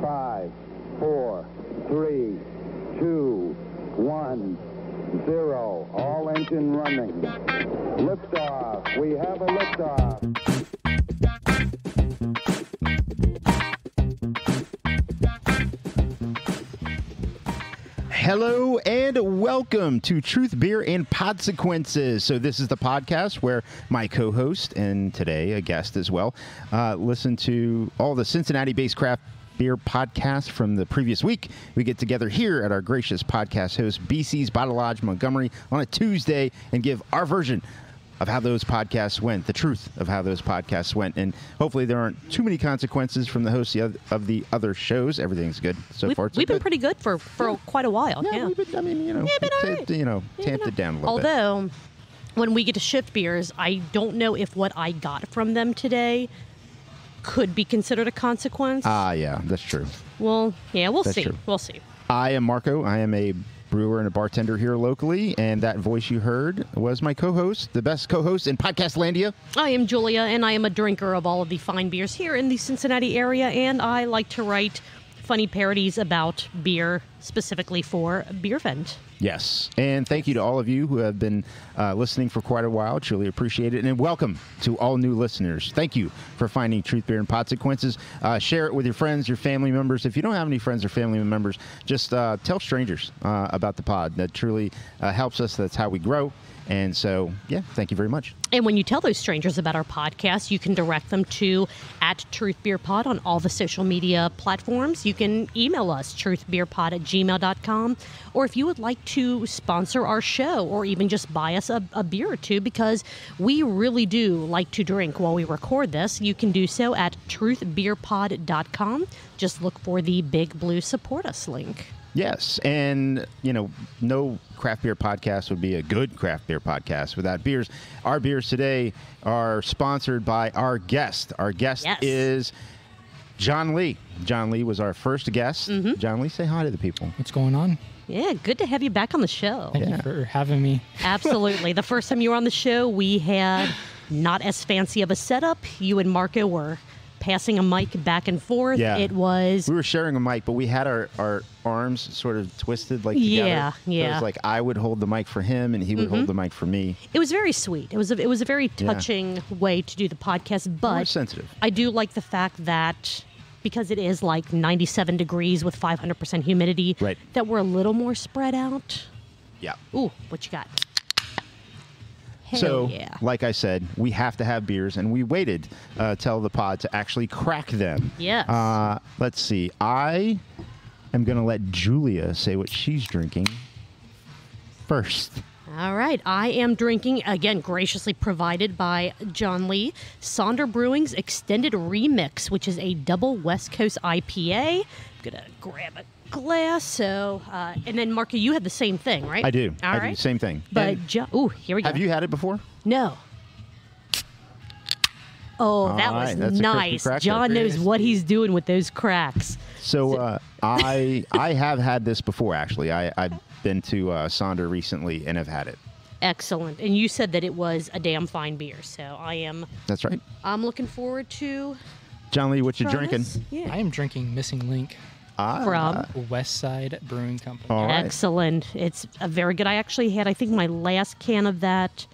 Five, four, three, two, one, zero. All engine running. Liftoff. We have a liftoff. Hello and welcome to Truth, Beer, and Podsequences. So, this is the podcast where my co host and today a guest as well uh, listen to all the Cincinnati based craft beer podcast from the previous week. We get together here at our gracious podcast host, BC's Bottle Lodge, Montgomery, on a Tuesday and give our version of how those podcasts went, the truth of how those podcasts went. And hopefully, there aren't too many consequences from the hosts of the- other shows. Everything's good so We've, far. so we've been pretty good for, for quite a while. Yeah, Yeah. we've been, I mean, you know, Yeah, been all you know, Yeah, tamped it down a little bit. Although, when we get to shift beers, I don't know if what I got from them today could be considered a consequence. Ah, yeah, that's true. well, yeah, we'll that's see. true. We'll see. I am Marco. I am a brewer and a bartender here locally, and that voice you heard was my co-host, the best co-host in Podcastlandia. I am Julia, and I am a drinker of all of the fine beers here in the Cincinnati area, and I like to write funny parodies about beer, specifically for Beer Vent. Yes, and thank you to all of you who have been uh, listening for quite a while. Truly appreciate it, and welcome to all new listeners. Thank you for finding Truth, Beer, and Consequences. Uh, share it with your friends, your family members. If you don't have any friends or family members, just uh, tell strangers uh, about the pod. That truly uh, helps us. That's how we grow. And so, yeah, thank you very much. And when you tell those strangers about our podcast, you can direct them to at Truth Beer Pod on all the social media platforms. You can email us, truthbeerpod at gmail.com. Or if you would like to sponsor our show or even just buy us a, a beer or two, because we really do like to drink while we record this, you can do so at truthbeerpod.com. Just look for the big blue support us link. Yes, and you know, no craft beer podcast would be a good craft beer podcast without beers. Our beers today are sponsored by our guest. Our guest Yes. is John Lee. John Lee was our first guest. Mm-hmm. John Lee, say hi to the people. What's going on? Yeah, good to have you back on the show. Thank Yeah. you for having me. Absolutely. the first time you were on the show, we had not as fancy of a setup. You and Marco were passing a mic back and forth. Yeah. It was We were sharing a mic, but we had our, our arms sort of twisted like together. Yeah, So it. Mm-hmm. was like I would hold the mic for him and he would hold the mic for me. it was very sweet. It was a, it was a very Yeah. touching way to do the podcast, More but sensitive. I do like the fact that because it is like 97 degrees with 500% humidity, Right. that we're a little more spread out. Yeah. Ooh, what you got? Hell So, yeah. like I said, we have to have beers, and we waited uh, till the pod to actually crack them. Yes. Uh, let's see. I am going to let Julia say what she's drinking first. All right, I am drinking again, graciously provided by John Lee, Sonder Brewing's Extended Remix, which is a double West Coast IPA. I'm gonna grab a glass. So, uh, and then Marco, you had the same thing, right? I do. All I right. do. Same thing. But And Jo- ooh, here we go. have you had it before? No. Oh, that All right, was that's nice. John knows what he's doing with those cracks. So uh, I I have had this before. Actually, I I've been to uh, Sonder recently and have had it. Excellent. And you said that it was a damn fine beer, so I am That's right. I'm looking forward to John Lee, what you try drinking? this. Yeah. I am drinking Missing Link, Ah, From West Side Brewing Company. All right. Excellent. It's a very good. I actually had, I think, my last can of that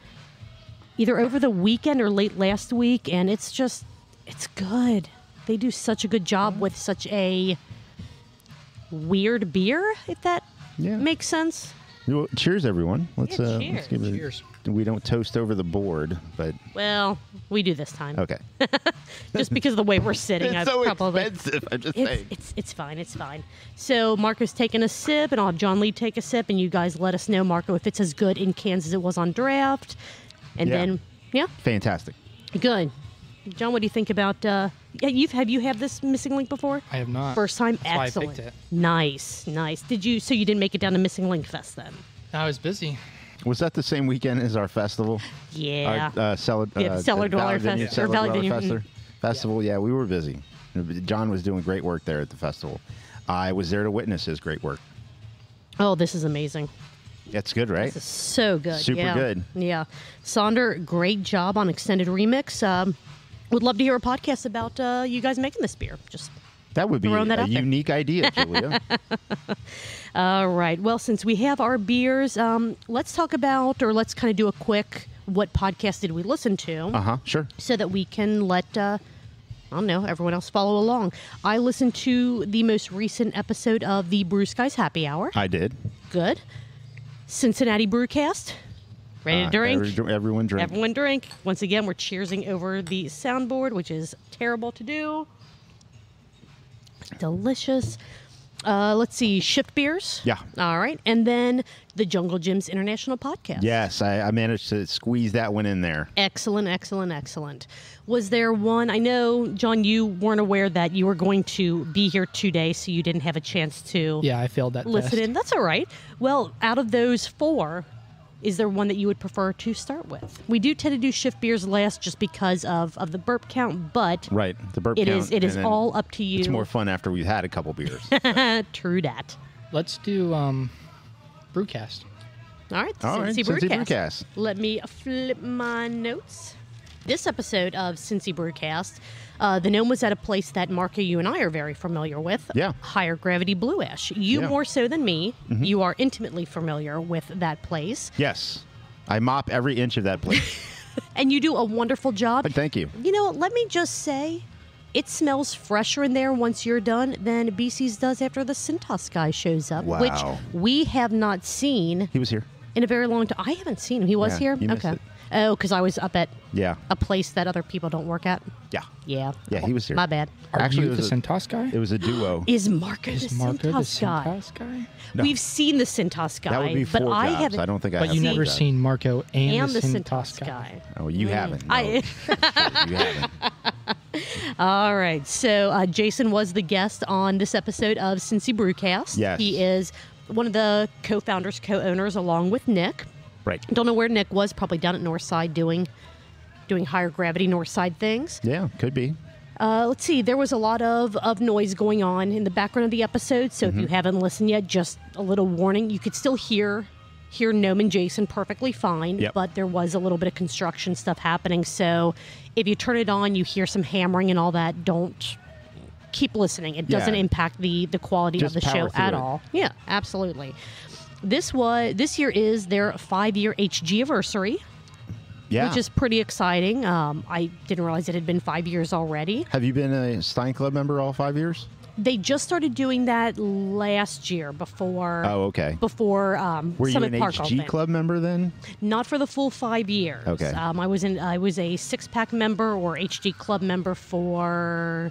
either over the weekend or late last week, and it's just, it's good. They do such a good job with such a weird beer, if that Yeah. makes sense. Well, cheers, everyone. Let's Yeah, uh, cheers. let's give it. Cheers. We don't toast over the board, but Well, we do this time. okay. Just because of the way we're sitting, I probably. expensive. I'm just It's, it's it's fine. It's fine. So Marco's taking a sip, and I'll have John Lee take a sip, and you guys let us know, Marco, if it's as good in cans as it was on draft, and Yeah. then yeah, Fantastic. good. John, what do you think about? Uh, you've have you had this missing link before? I have not. First time, That's why I excellent. picked it. Nice, nice. Did you? So you didn't make it down to Missing Link Fest then? I was busy. Was that the same weekend as our festival? Yeah. Our, uh, cellar, Yeah, uh, Cellar Dweller Valley Fest- Cellar Dweller mm. Festival. Yeah, we were busy. John was doing great work there at the festival. I was there to witness his great work. oh, this is amazing. That's good, right? This is so good. Super yeah. good. Yeah. Sonder, great job on extended remix. Um, would love to hear a podcast about uh, you guys making this beer. Just That would be Throwing that a unique idea, Julia. All right. Well, since we have our beers, um, let's talk about, or let's kind of do a quick what podcast did we listen to uh huh. Sure. so that we can let, uh, I don't know, everyone else follow along. I listened to the most recent episode of the Brew Skies Happy Hour. I did. Good. Cincinnati Brewcast. Ready Uh, to drink? every- everyone drink. Everyone drink. Once again, we're cheersing over the soundboard, which is terrible to do. Delicious. Uh, let's see, Shift Beers. Yeah. All right. And then the Jungle Jim's International Podcast. Yes, I, I managed to squeeze that one in there. Excellent, excellent, excellent. Was there one? I know, John, you weren't aware that you were going to be here today, so you didn't have a chance to Yeah, I failed that listen test. in. That's all right. Well, out of those four, is there one that you would prefer to start with? We do tend to do shift beers last just because of, of the burp count, but Right. The burp it count, is it is all up to you. It's more fun after we've had a couple beers. True that. Let's do um, Brewcast. All right, All right, Cincy Cincy Brewcast. Brewcast. Let me flip my notes. This episode of Cincy Brewcast, uh, the gnome was at a place that Marco, you and I are very familiar with. Yeah. Higher Gravity Blue Ash. You Yeah. Mm-hmm. more so than me. You are intimately familiar with that place, yes. I mop every inch of that place. and you do a wonderful job. but thank you. You know, let me just say, it smells fresher in there once you're done than BC's does after the Cintas guy shows up, Wow. which we have not seen He was here. in a very long time. I haven't seen him. He was Yeah, here? okay. It. Oh, because I was up at Yeah. a place that other people don't work at. Yeah. Yeah. Yeah, he was here. My bad. Are Actually, you it the was a- Cintas guy? It was a duo. Is Marco Is the Marco Cintas guy? Cintas guy? No. We've seen the Cintas guy, that would be but four I haven't. I don't think I But have you four never jobs. seen Marco and, and the Centos Cintas guy. guy. Oh, you haven't. No. I, you haven't. all right. So uh, Jason was the guest on this episode of Cincy Brewcast. Yes. He is one of the co-founders, co-owners, along with Nick. Right. Don't know where Nick was. Probably down at Northside doing doing higher gravity Northside things. Yeah, could be. Uh, let's see. There was a lot of, of noise going on in the background of the episode. So Mm-hmm. if you haven't listened yet, just a little warning. You could still hear hear Gnome and Jason perfectly fine, Yep. but there was a little bit of construction stuff happening. So if you turn it on, you hear some hammering and all that. Don't keep listening. It doesn't impact the the quality Just of the show at it. all. Yeah, absolutely. This was this year is their five year HG anniversary, Yeah. which is pretty exciting. Um, I didn't realize it had been five years already. have you been a Stein Club member all five years? They just started doing that last year before. Oh, okay. Before um, Were you Summit an Park HG opened. Club member then? Not for the full five years. Okay. Um, I was in. I was a six pack member or HG Club member for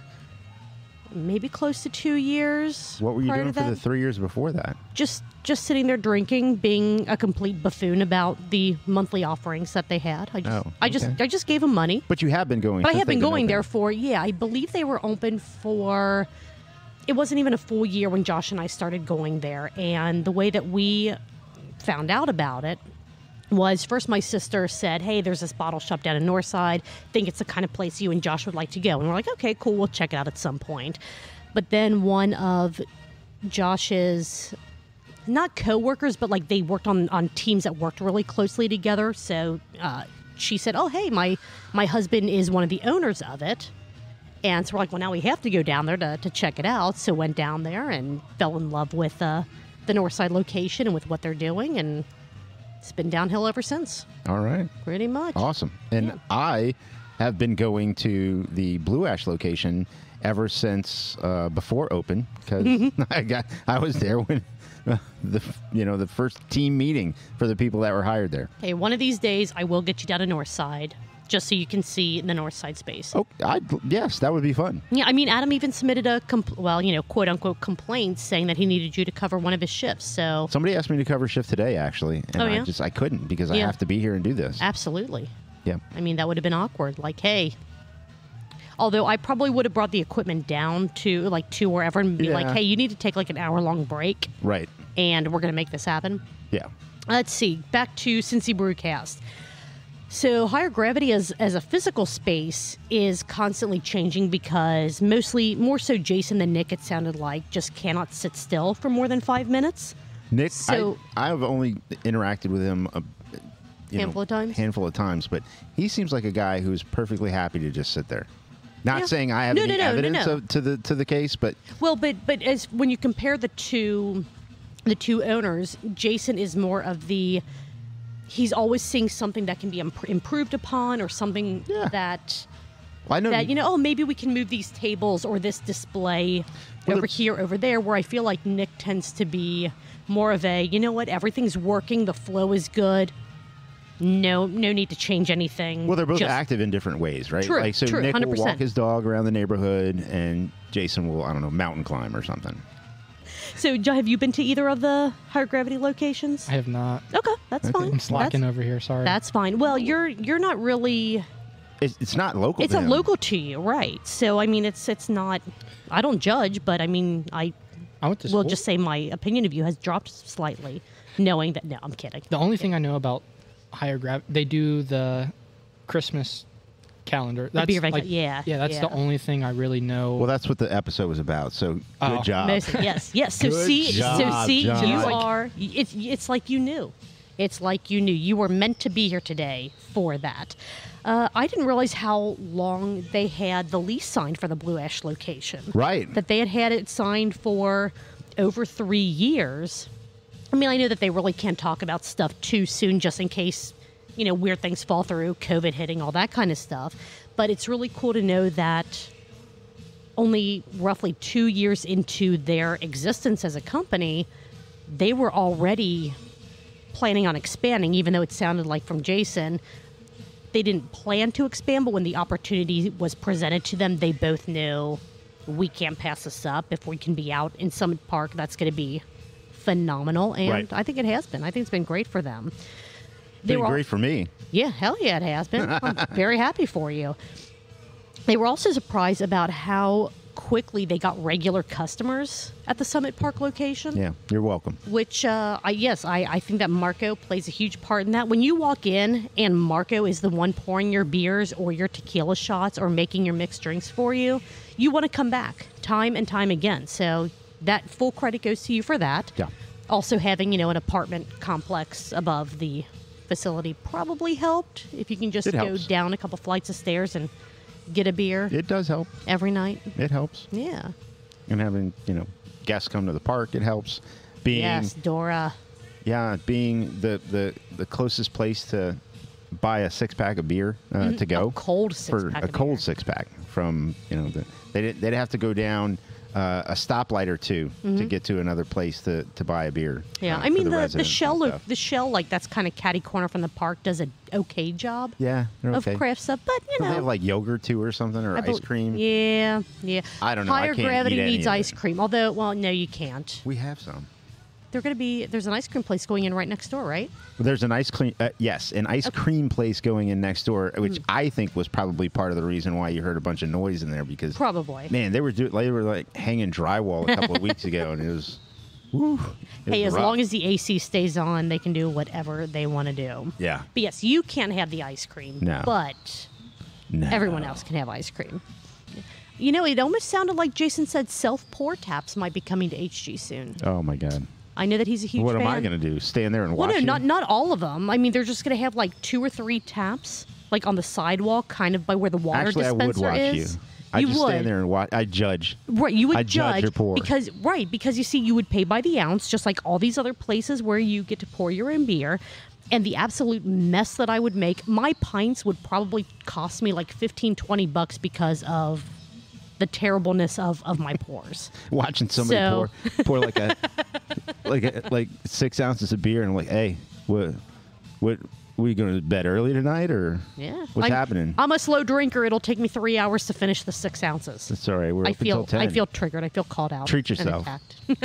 maybe close to two years. What were you doing for the three years before that? just just sitting there drinking, being a complete buffoon about the monthly offerings that they had. I just Oh, I just okay. I just gave them money. But you have been going. But I have been going there for yeah, I believe they were open for it wasn't even a full year when Josh and I started going there and the way that we found out about it was first my sister said, "Hey, there's this bottle shop down in Northside. Think it's the kind of place you and Josh would like to go." And we're like, "Okay, cool. We'll check it out at some point." But then one of Josh's not coworkers, but like they worked on on teams that worked really closely together. So uh, she said, "Oh, hey, my my husband is one of the owners of it." And so we're like, well, now we have to go down there to, to check it out. So went down there and fell in love with uh, the Northside location and with what they're doing, and it's been downhill ever since, All right. pretty much. Awesome. And Yeah. I have been going to the Blue Ash location ever since uh, before open because I got I was there when uh, the you know the first team meeting for the people that were hired there. Hey, one of these days I will get you down to Northside just so you can see the north side space. Oh, I yes, that would be fun. Yeah, I mean, Adam even submitted a well, you know, quote unquote complaint saying that he needed you to cover one of his shifts. So Somebody asked me to cover shift today actually, and Oh, I just I couldn't because I have to be here and do this. absolutely. Yeah. I mean, that would have been awkward. Like, hey. Although I probably would have brought the equipment down to like to wherever and be like, hey, you need to take like an hour long break Right. and we're gonna make this happen. Yeah. Let's see. Back to Cincy Brewcast. So higher gravity as as a physical space is constantly changing because mostly more so Jason than Nick it sounded like just cannot sit still for more than five minutes. Nick, So- I, I've only interacted with him a Handful know, of times? Handful of times, but he seems like a guy who's perfectly happy to just sit there. Not Yeah. saying I have No, any no, no, evidence. Of, to the to the case, but Well, but but as when you compare the two, the two owners, Jason is more of the. He's always seeing something that can be imp- improved upon, or something Yeah. that well, I know that you know. Oh, maybe we can move these tables or this display Well, over the- here, over there. Where I feel like Nick tends to be more of a, you know what, everything's working, the flow is good. No, no need to change anything. Well, they're both Just- active in different ways, right? True, like so true, Nick will 100%. walk his dog around the neighborhood, and Jason will I don't know mountain climb or something. So, Jo, have you been to either of the higher gravity locations? I have not. Okay, that's fine. I'm slacking That's- over here. Sorry. That's fine. Well, you're you're not really. It's, it's not local. It's to a him. local to you, right? So I mean, it's it's not. I don't judge, but I mean, I I went to will school. just say my opinion of you has dropped slightly, knowing that. No, I'm kidding. The only thing I know about higher grav, they do the Christmas calendar. That's beer vac- like, yeah, yeah. That's the only thing I really know. Well, that's what the episode was about. So good Oh. job. Mostly, yes, yes. So Good see, so see, John. you are. It's it's like you knew. It's like you knew you were meant to be here today for that. Uh, I didn't realize how long they had the lease signed for the Blue Ash location. Right. That they had had it signed for over three years. I mean, I know that they really can't talk about stuff too soon, just in case, you know, weird things fall through, COVID hitting, all that kind of stuff. But it's really cool to know that only roughly two years into their existence as a company, they were already planning on expanding, even though it sounded like from Jason, they didn't plan to expand, but when the opportunity was presented to them, they both knew we can't pass this up. If we can be out in Summit Park, that's going to be phenomenal. And Right. I think it has been. I think it's been great for them. They were all- great for me. yeah, hell yeah, it has been. I'm very happy for you. They were also surprised about how quickly they got regular customers at the Summit Park location. Yeah, you're welcome. Which, uh, I, yes, I, I think that Marco plays a huge part in that. When you walk in and Marco is the one pouring your beers or your tequila shots or making your mixed drinks for you, you want to come back time and time again. So that full credit goes to you for that. Yeah. Also, having you know an apartment complex above the facility probably helped. If you can just It go helps. down a couple flights of stairs and get a beer It does help. every night. It helps. Yeah. And having you know guests come to the park, it helps. Being Yes, Dora. yeah, being the the the closest place to buy a six pack of beer uh, to go Mm-hmm. A cold for six-pack a cold beer. six pack from you know the, they didn't, they'd have to go down uh, a stoplight or 2 to get to another place to, to buy a beer. Mm-hmm. Yeah, uh, I mean the, the, and shell stuff. the shell like that's kind of catty corner from the park does a okay job yeah, they're of okay. craft stuff, but you know they have like yogurt too or something or I ice cream? Yeah, yeah. I don't know, I Higher can't gravity needs of ice cream. Although, well, no, you can't. We have some. They're going to be there's an ice cream place going in right next door, right? There's an ice cream, uh, yes, an ice cream place going in next door, which Hmm. I think was probably part of the reason why you heard a bunch of noise in there because Probably. man, they were do- they were like hanging drywall a couple of weeks ago, and it was, woo, it hey, was as rough. long as the AC stays on, they can do whatever they want to do. yeah, But yes, you can't have the ice cream. No. But no. everyone else can have ice cream. You know, it almost sounded like Jason said self pour taps might be coming to HG soon. Oh my god, I know that he's a huge what fan. am I gonna do? Stand there and Well, watch no, not not all of them. I mean, they're just going to have like two or three taps, like on the sidewalk, kind of by where the water Actually, I would watch is. you. I you just would. stand there and watch. I judge. Right, you would I judge your pour. because right because you see, you would pay by the ounce, just like all these other places where you get to pour your own beer. And the absolute mess that I would make, my pints would probably cost me like 15, 20 bucks because of the terribleness of, of my pores. Watching somebody So- pour pour like a like a, like six ounces of beer, and I'm like, hey, what what we going to bed early tonight or Yeah, what's I'm, happening? I'm a slow drinker. It'll take me three hours to finish the six ounces. it's all right. We're I feel until 10. I feel triggered. I feel called out. Treat yourself.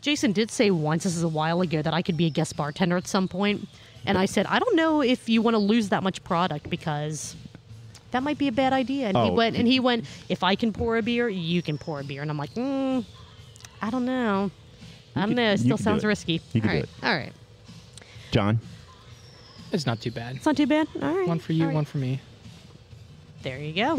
Jason did say once, this is a while ago, that I could be a guest bartender at some point, and I said I don't know if you want to lose that much product because that might be a bad idea. And he Oh. went and he went, if I can pour a beer, you can pour a beer, and I'm like, mm, I don't know. I don't could- know. It still sounds risky. You could All do right. it. All right. John. It's not too bad. It's not too bad. All right. One for you, All right. one for me. There you go.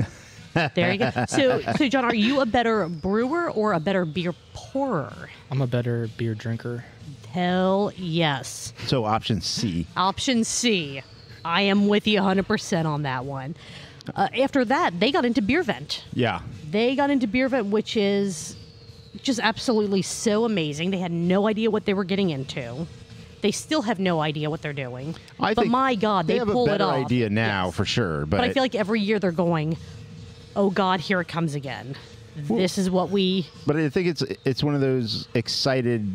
there you go. So, so John, are you a better brewer or a better beer pourer? I'm a better beer drinker. Hell yes. So option C. Option C. I am with you 100% on that one. Uh, after that, they got into Beer Vent. Yeah. They got into Beer Vent, which is just absolutely so amazing. They had no idea what they were getting into. They still have no idea what they're doing. I but my God, they, they have pull a better it off. idea now Yes. for sure. But, But I feel like every year they're going, "Oh God, here it comes again." This is what we but I think it's it's one of those excited,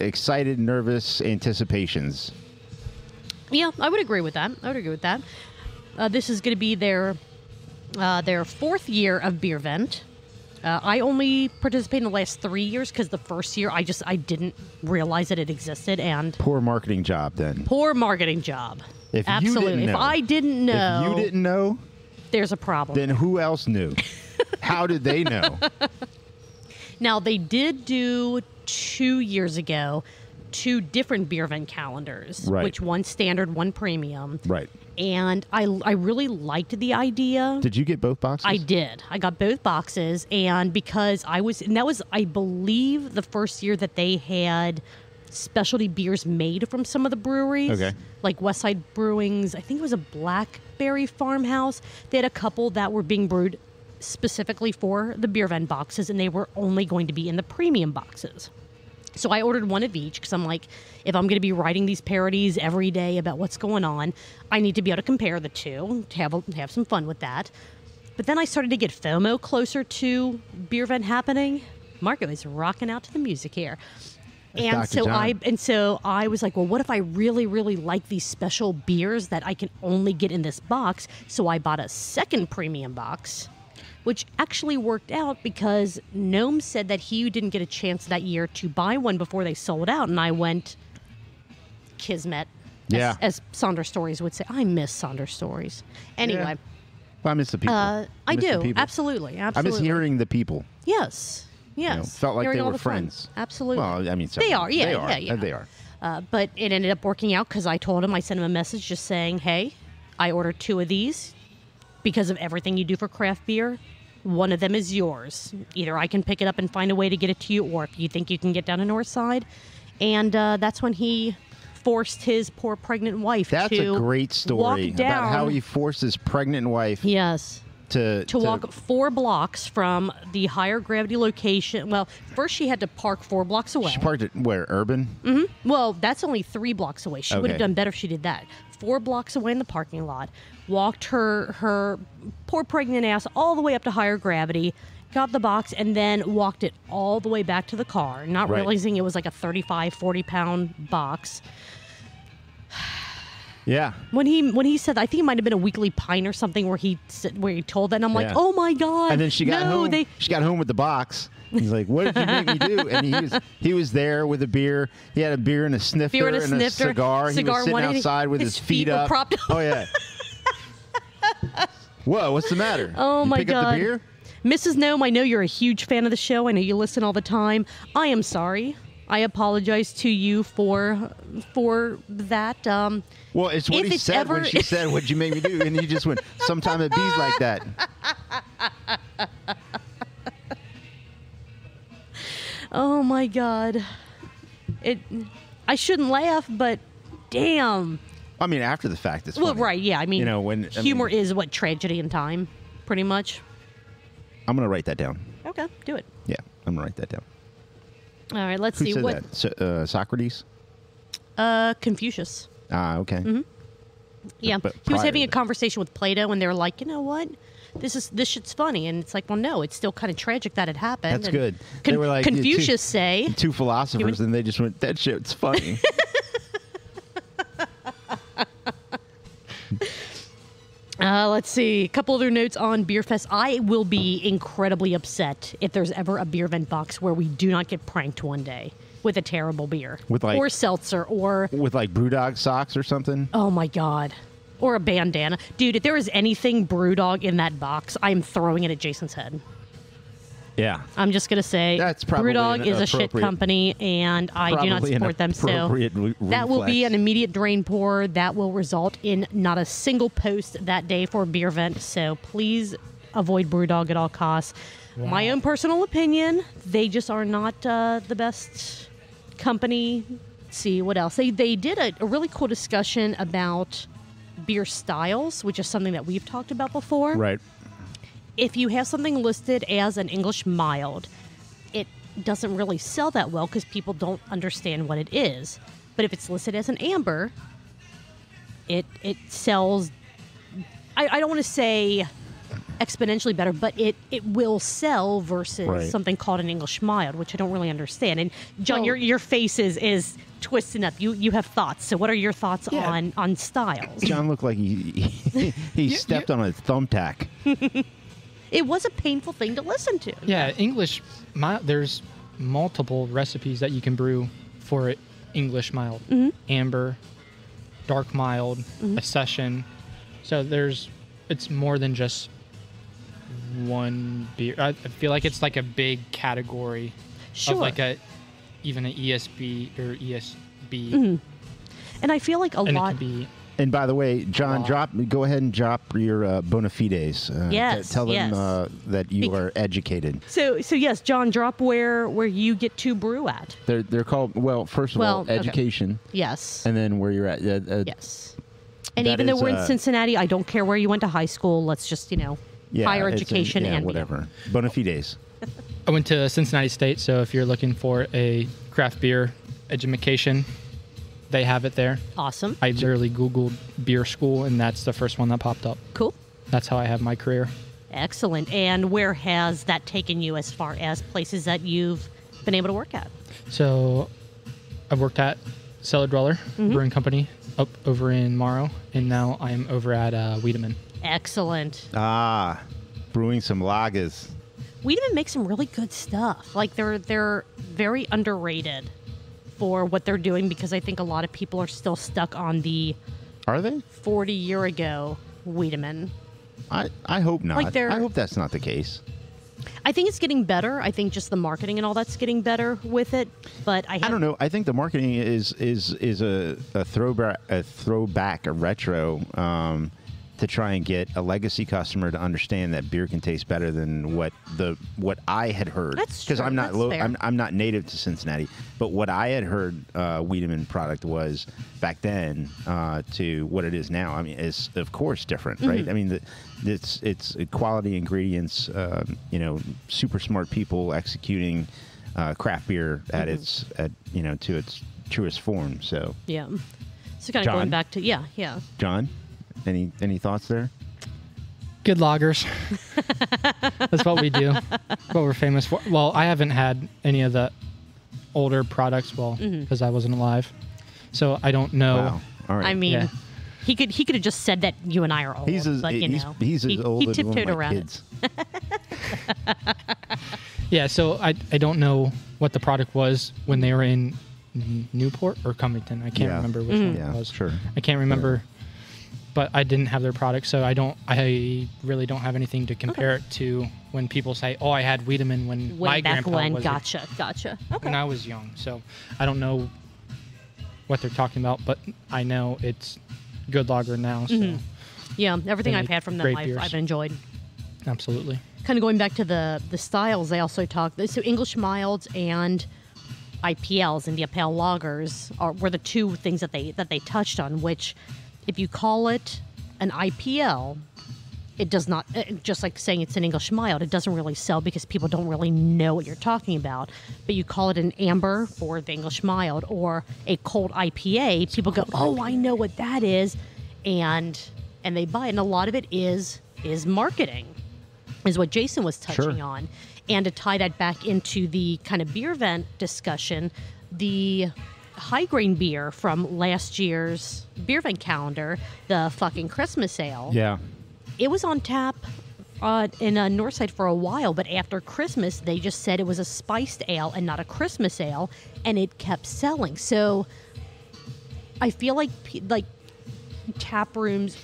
excited, nervous anticipations. Yeah, I would agree with that. I would agree with that. Uh, this is going to be their uh, their fourth year of Beer Vent. Uh, I only participated in the last three years because the first year I just I didn't realize that it existed and Poor marketing job then. poor marketing job. If you Absolutely. didn't if know- I didn't know, If you didn't know, there's a problem. then who else knew? How did they know? Now they did do two years ago two different beer vent calendars, Right. which one standard, one premium, right. And I I really liked the idea. Did you get both boxes? I did. I got both boxes, and because I was, and that was, I believe, the first year that they had specialty beers made from some of the breweries. Okay. Like Westside Brewing's, I think it was a Blackberry Farmhouse. They had a couple that were being brewed specifically for the beer vent boxes, and they were only going to be in the premium boxes. So I ordered one of each because I'm like, if I'm going to be writing these parodies every day about what's going on, I need to be able to compare the two to have a, have some fun with that. But then I started to get FOMO closer to beer vent happening. Marco is rocking out to the music here. And Dr. so John. I and so I was like, well, what if I really, really like these special beers that I can only get in this box? So I bought a second premium box, which actually worked out because Gnome said that he didn't get a chance that year to buy one before they sold out, and I went kismet. Yeah. As, as Sonder Stories would say, I miss Sonder Stories. Anyway, I miss the people. uh, I the do people. absolutely, I miss hearing the people. Yes, yes. You know, felt like Hearing they were the fun. friends. Absolutely. Well, I mean, they are. Yeah, they are. yeah, yeah. They are. Uh, but it ended up working out because I told him, I sent him a message just saying, hey, I ordered two of these because of everything you do for craft beer. One of them is yours. Either I can pick it up and find a way to get it to you, or if you think you can get down to Northside. And uh, that's when he forced his poor pregnant wife That's to a great story down. about how he forced his pregnant wife yes to to walk four blocks from the higher gravity location. Well, first she had to park four blocks away. She parked it where urban. Hmm. Well, that's only three blocks away. She would have done better if she did that. Four blocks away in the parking lot, walked her her poor pregnant ass all the way up to higher gravity, got the box, and then walked it all the way back to the car, not Right. realizing it was like a 35, 40 pound box. Yeah. When he when he said, I think it might have been a weekly pint or something where he said, where he told that, and I'm like, oh my god! And then she got no, home. They, She got home with the box. He's like, "What did you make me do?" And he was he was there with a beer. He had a beer and a snifter Beer and a a snifter, cigar. He cigar, was sitting outside with his his, feet were up. propped up. Oh yeah. Whoa, what's the matter? Oh You my pick god. up the beer? Mrs. Gnome, I know you're a huge fan of the show. I know you listen all the time. I am sorry. I apologize to you for for that. Um, Well, it's what he said when she said, "What'd you make me do?" And he just went, "Sometime it bees like that." oh my god. It I shouldn't laugh, but damn. I mean, after the fact, it's Well, funny. right, yeah. I mean, you know when I humor mean, is what tragedy in time, pretty much. I'm gonna write that down. Okay, do it. Yeah, I'm gonna write that down. All right, let's Who see what that? So, uh, Socrates. uh Confucius. Ah, okay. Mm-hmm. Yeah, But he was having a conversation with Plato, and they were like, you know what, this is this shit's funny, and it's like, well, no, it's still kind of tragic that it happened. That's And good. They were like, you two- Confucius say, Two philosophers, and they just went, "That shit's funny." uh, let's see, a couple other notes on Beer Fest. I will be incredibly upset if there's ever a beer vent box where we do not get pranked one day with a terrible beer, With, like- or seltzer, or With like BrewDog socks or something. oh my god. Or a bandana. Dude, if there is anything Brewdog in that box, I'm throwing it at Jason's head. Yeah. I'm just gonna say That's probably Brewdog is a shit company, and I do not support them. So re- that will be an immediate drain pour. That will result in not a single post that day for beer vent. So please avoid Brewdog at all costs. My own personal opinion, they just are not uh, the best company. Let's see what else they they did a, a really cool discussion about beer styles, which is something that we've talked about before. Right. If you have something listed as an English mild, it doesn't really sell that well because people don't understand what it is. But if it's listed as an amber, it it sells. I, I don't want to say exponentially better, but it it will sell versus Right. something called an English mild, which I don't really understand. And John, Well- your your face is is twisting up. You you have thoughts. So what are your thoughts Yeah. on on styles? John looked like he he, he stepped on a thumbtack. It was a painful thing to listen to. Yeah, English mild. There's multiple recipes that you can brew for it. English mild, Mm-hmm. amber, dark mild, a session. So there's, it's more than just one beer. I, I feel like it's like a big category Sure. of like a, even an ESB or ESB, Mm-hmm. and I feel like a and it lot. can be And by the way, John, Wow. drop. Go ahead and drop your uh, bona fides. Uh, Yes, t- tell them yes. uh, that you are educated. so so yes, John, drop where where you get to brew at. They're they're called. Well, first of Well, all, okay. education, Yes. and then where you're at. Uh, uh, Yes. And That even though is, we're in uh, Cincinnati, I don't care where you went to high school. Let's just, you know, yeah, higher it's in- education yeah, and beyond. whatever. Bona fides. I went to Cincinnati State, so if you're looking for a craft beer education, they have it there. Awesome. I literally Googled beer school, and that's the first one that popped up. Cool. That's how I have my career. Excellent. And where has that taken you as far as places that you've been able to work at? So I've worked at Cellar Dweller Mm-hmm. Brewing Company up over in Morrow, and now I am over at uh, Wiedemann. Excellent. Ah, brewing some lagers. Wiedemann makes some really good stuff. Like they're they're very underrated for what they're doing because I think a lot of people are still stuck on the Are they? 40 year ago Wiedemann. I I hope not. Like I hope that's not the case. I think it's getting better. I think just the marketing and all that's getting better with it. But I, I don't know. I think the marketing is is is a, a throwback, a throwback, a retro, um, to try and get a legacy customer to understand that beer can taste better than what the what I had heard. That's because. I'm not lo- I'm, I'm not native to Cincinnati, but what I had heard uh, Wiedemann product was back then uh, to what it is now. I mean, it's of course different, Mm-hmm. right? I mean, the, it's it's quality ingredients. Um, you know, super smart people executing uh, craft beer at Mm-hmm. its at you know to its truest form. So, Yeah. So kind of John? going back to yeah, yeah. John, any any thoughts there? Good lagers. That's what we do. what we're famous for. Well, I haven't had any of the older products, well, Mm-hmm. because I wasn't alive. So I don't know. Wow. All right. I mean, Yeah. he could he could have just said that you and I are old, he's as but you he's, know he's as he, old he as one of tiptoed my around kids. Yeah, so I, I don't know what the product was when they were in Newport or Covington. I can't Yeah. remember which Mm-hmm. one Yeah, it was. sure. I can't remember, but I didn't have their product, so I don't. I really don't have anything to compare it to when people say, "Oh, I had Wiedemann when it. my back grandpa when, was." gotcha, gotcha. Okay. When I was young, so I don't know what they're talking about, but I know it's good lager now. So Mm-hmm. Yeah, everything I've had from them, I've. I've enjoyed. absolutely. Kind of going back to the the styles, they also talk. So English milds and IPLs, India Pale Lagers, are were the two things that they that they touched on. Which, if you call it an IPL, it does not uh, just like saying it's an English mild. It doesn't really sell because people don't really know what you're talking about. But you call it an amber for the English mild or a cold IPA, people go, "Oh, I know what that is," and and they buy it. And a lot of it is is marketing is what Jason was touching Sure. on. And to tie that back into the kind of beer vent discussion, the high grain beer from last year's beer vent calendar, the Pho King Christmas ale, Yeah. it was on tap uh, in uh, Northside for a while, but after Christmas, they just said it was a spiced ale and not a Christmas ale, and it kept selling. So I feel like like tap rooms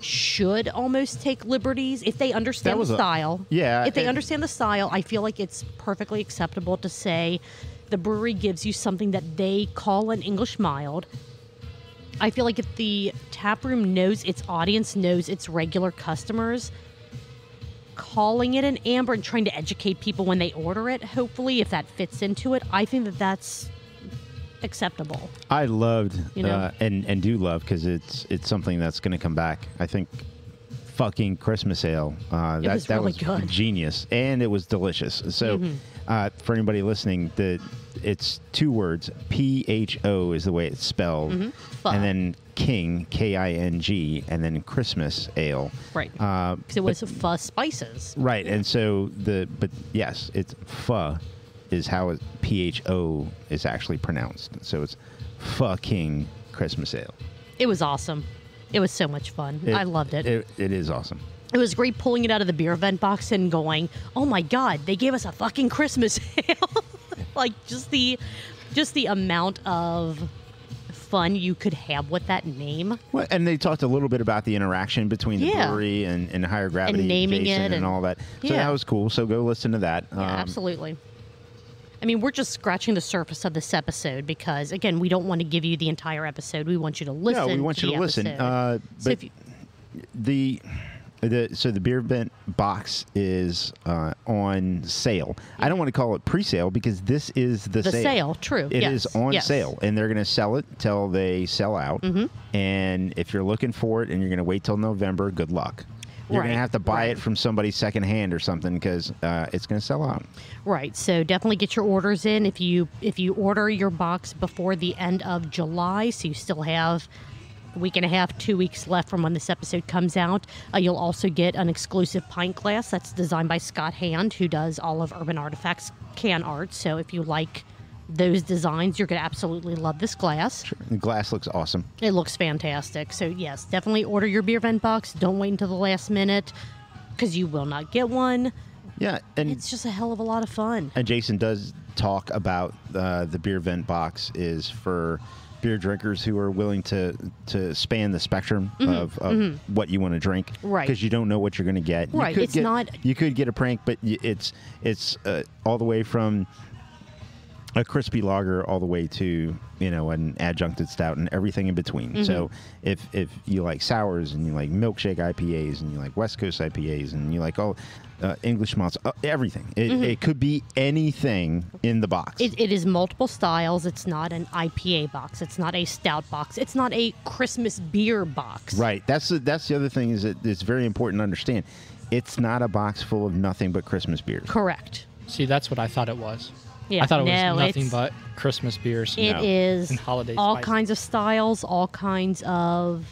should almost take liberties if they understand the a- style. yeah, If they and- understand the style, I feel like it's perfectly acceptable to say the brewery gives you something that they call an English mild. I feel like if the tap room knows its audience, knows its regular customers, calling it an amber and trying to educate people when they order it, hopefully, if that fits into it, I think that that's acceptable. I loved You know? uh, and and do love because it's it's something that's going to come back. I think Pho King Christmas ale. Uh, that was that really was good. Mm-hmm. genius and it was delicious. So uh, for anybody listening, the it's two words. P H O is the way it's spelled, Mm-hmm. And then King K I N G, and then Christmas ale. Right. Uh, Because it was pho spices. Right, and so the but yes, it's pho is how P H O is actually pronounced. So it's Pho King Christmas ale. It was awesome. It was so much fun. I loved it. it. It is awesome. It was great pulling it out of the beer vent box and going, "Oh my god, they gave us a Pho King Christmas ale!" like just the, just the amount of fun you could have with that name. Well, and they talked a little bit about the interaction between the Yeah. brewery and, and higher gravity, and naming Jason it and, and- all that. So Yeah. that was cool. So go listen to that. Yeah, Um, absolutely. I mean, we're just scratching the surface of this episode because, again, we don't want to give you the entire episode. We want you to listen. No, we want to you to the listen. Uh, so but if you, the the so the beer vent box is uh, on sale. I don't want to call it pre-sale because this is the, The sale, true, It is yes, on yes. sale, and they're going to sell it till they sell out. Mm-hmm. And if you're looking for it and you're going to wait till November, good luck. You're going to have to buy right. it from somebody secondhand or something because uh, it's going to sell out. Right. So definitely get your orders in if you if you order your box before the end of July, so you still have week and a half, two weeks left from when this episode comes out. Uh, you'll also get an exclusive pint glass that's designed by Scott Hand, who does all of Urban Artifacts can art. So if you like those designs, you're going to absolutely love this glass. The glass looks awesome. It looks fantastic. So yes, definitely order your beer vent box. Don't wait until the last minute because you will not get one. Yeah, and It's just a hell of a lot of fun. And Jason does talk about uh, the beer vent box is for beer drinkers who are willing to to span the spectrum of, of what you want to drink. Right. Because you don't know what you're going to get. You Right, could it's get- not- You could get a prank, but y- it's it's uh, all the way from a crispy lager all the way to you know an adjuncted stout and everything in between. Mm-hmm. So if if you like sours and you like milkshake IPAs and you like West Coast IPAs and you like all uh, English malts, uh, everything. It, it could be anything in the box. Mm-hmm. It, it is multiple styles. It's not an IPA box. It's not a stout box. It's not a Christmas beer box. right. That's the, that's the other thing is that it's very important to understand. It's not a box full of nothing but Christmas beers. Correct. See, that's what I thought it was. Yeah. I thought it was nothing but Christmas beers. It No. is And holiday all spices. kinds of styles, all kinds of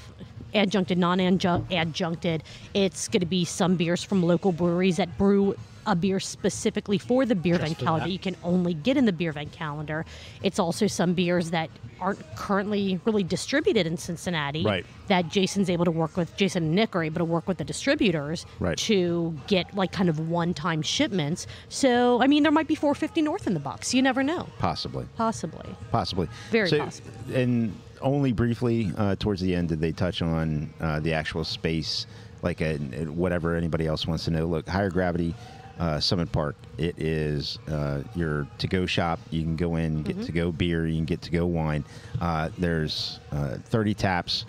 adjuncted, non-adjuncted. It's going to be some beers from local breweries that brew a beer specifically for the beer Just vent calendar. that. You can only get in the beer vent calendar. It's also some beers that aren't currently really distributed in Cincinnati. Right. That Jason's able to work with. Jason and Nick are able to work with the distributors Right. to get like kind of one-time shipments. So I mean, there might be 450 North in the box. You never know. Possibly. Possibly. Possibly. Very So- possible. And only briefly uh, towards the end did they touch on uh, the actual space, like a, whatever anybody else wants to know. Look, higher gravity. Uh, Summit Park. It is uh, your to-go shop. You can go in, get to-go beer. You can get to-go wine. Uh, there's uh, 30 taps.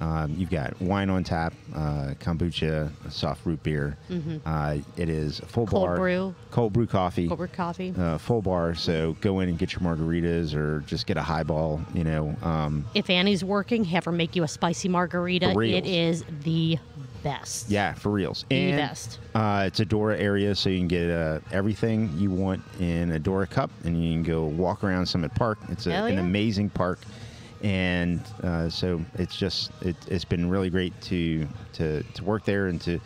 Um, you've got wine on tap, uh, kombucha, soft root beer. Uh, it is a full Cold bar, brew. cold brew coffee Cold brew coffee. uh, full bar. So go in and get your margaritas or just get a highball. You know, um, If Annie's working, have her make you a spicy margarita. For. It is the best. yeah, for reals. The best. Uh, it's a Dora area, so you can get uh, everything you want in a Dora cup, and you can go walk around Summit Park. It's a, Hell an amazing park, and uh, so it's just it, it's been really great to to to work there and to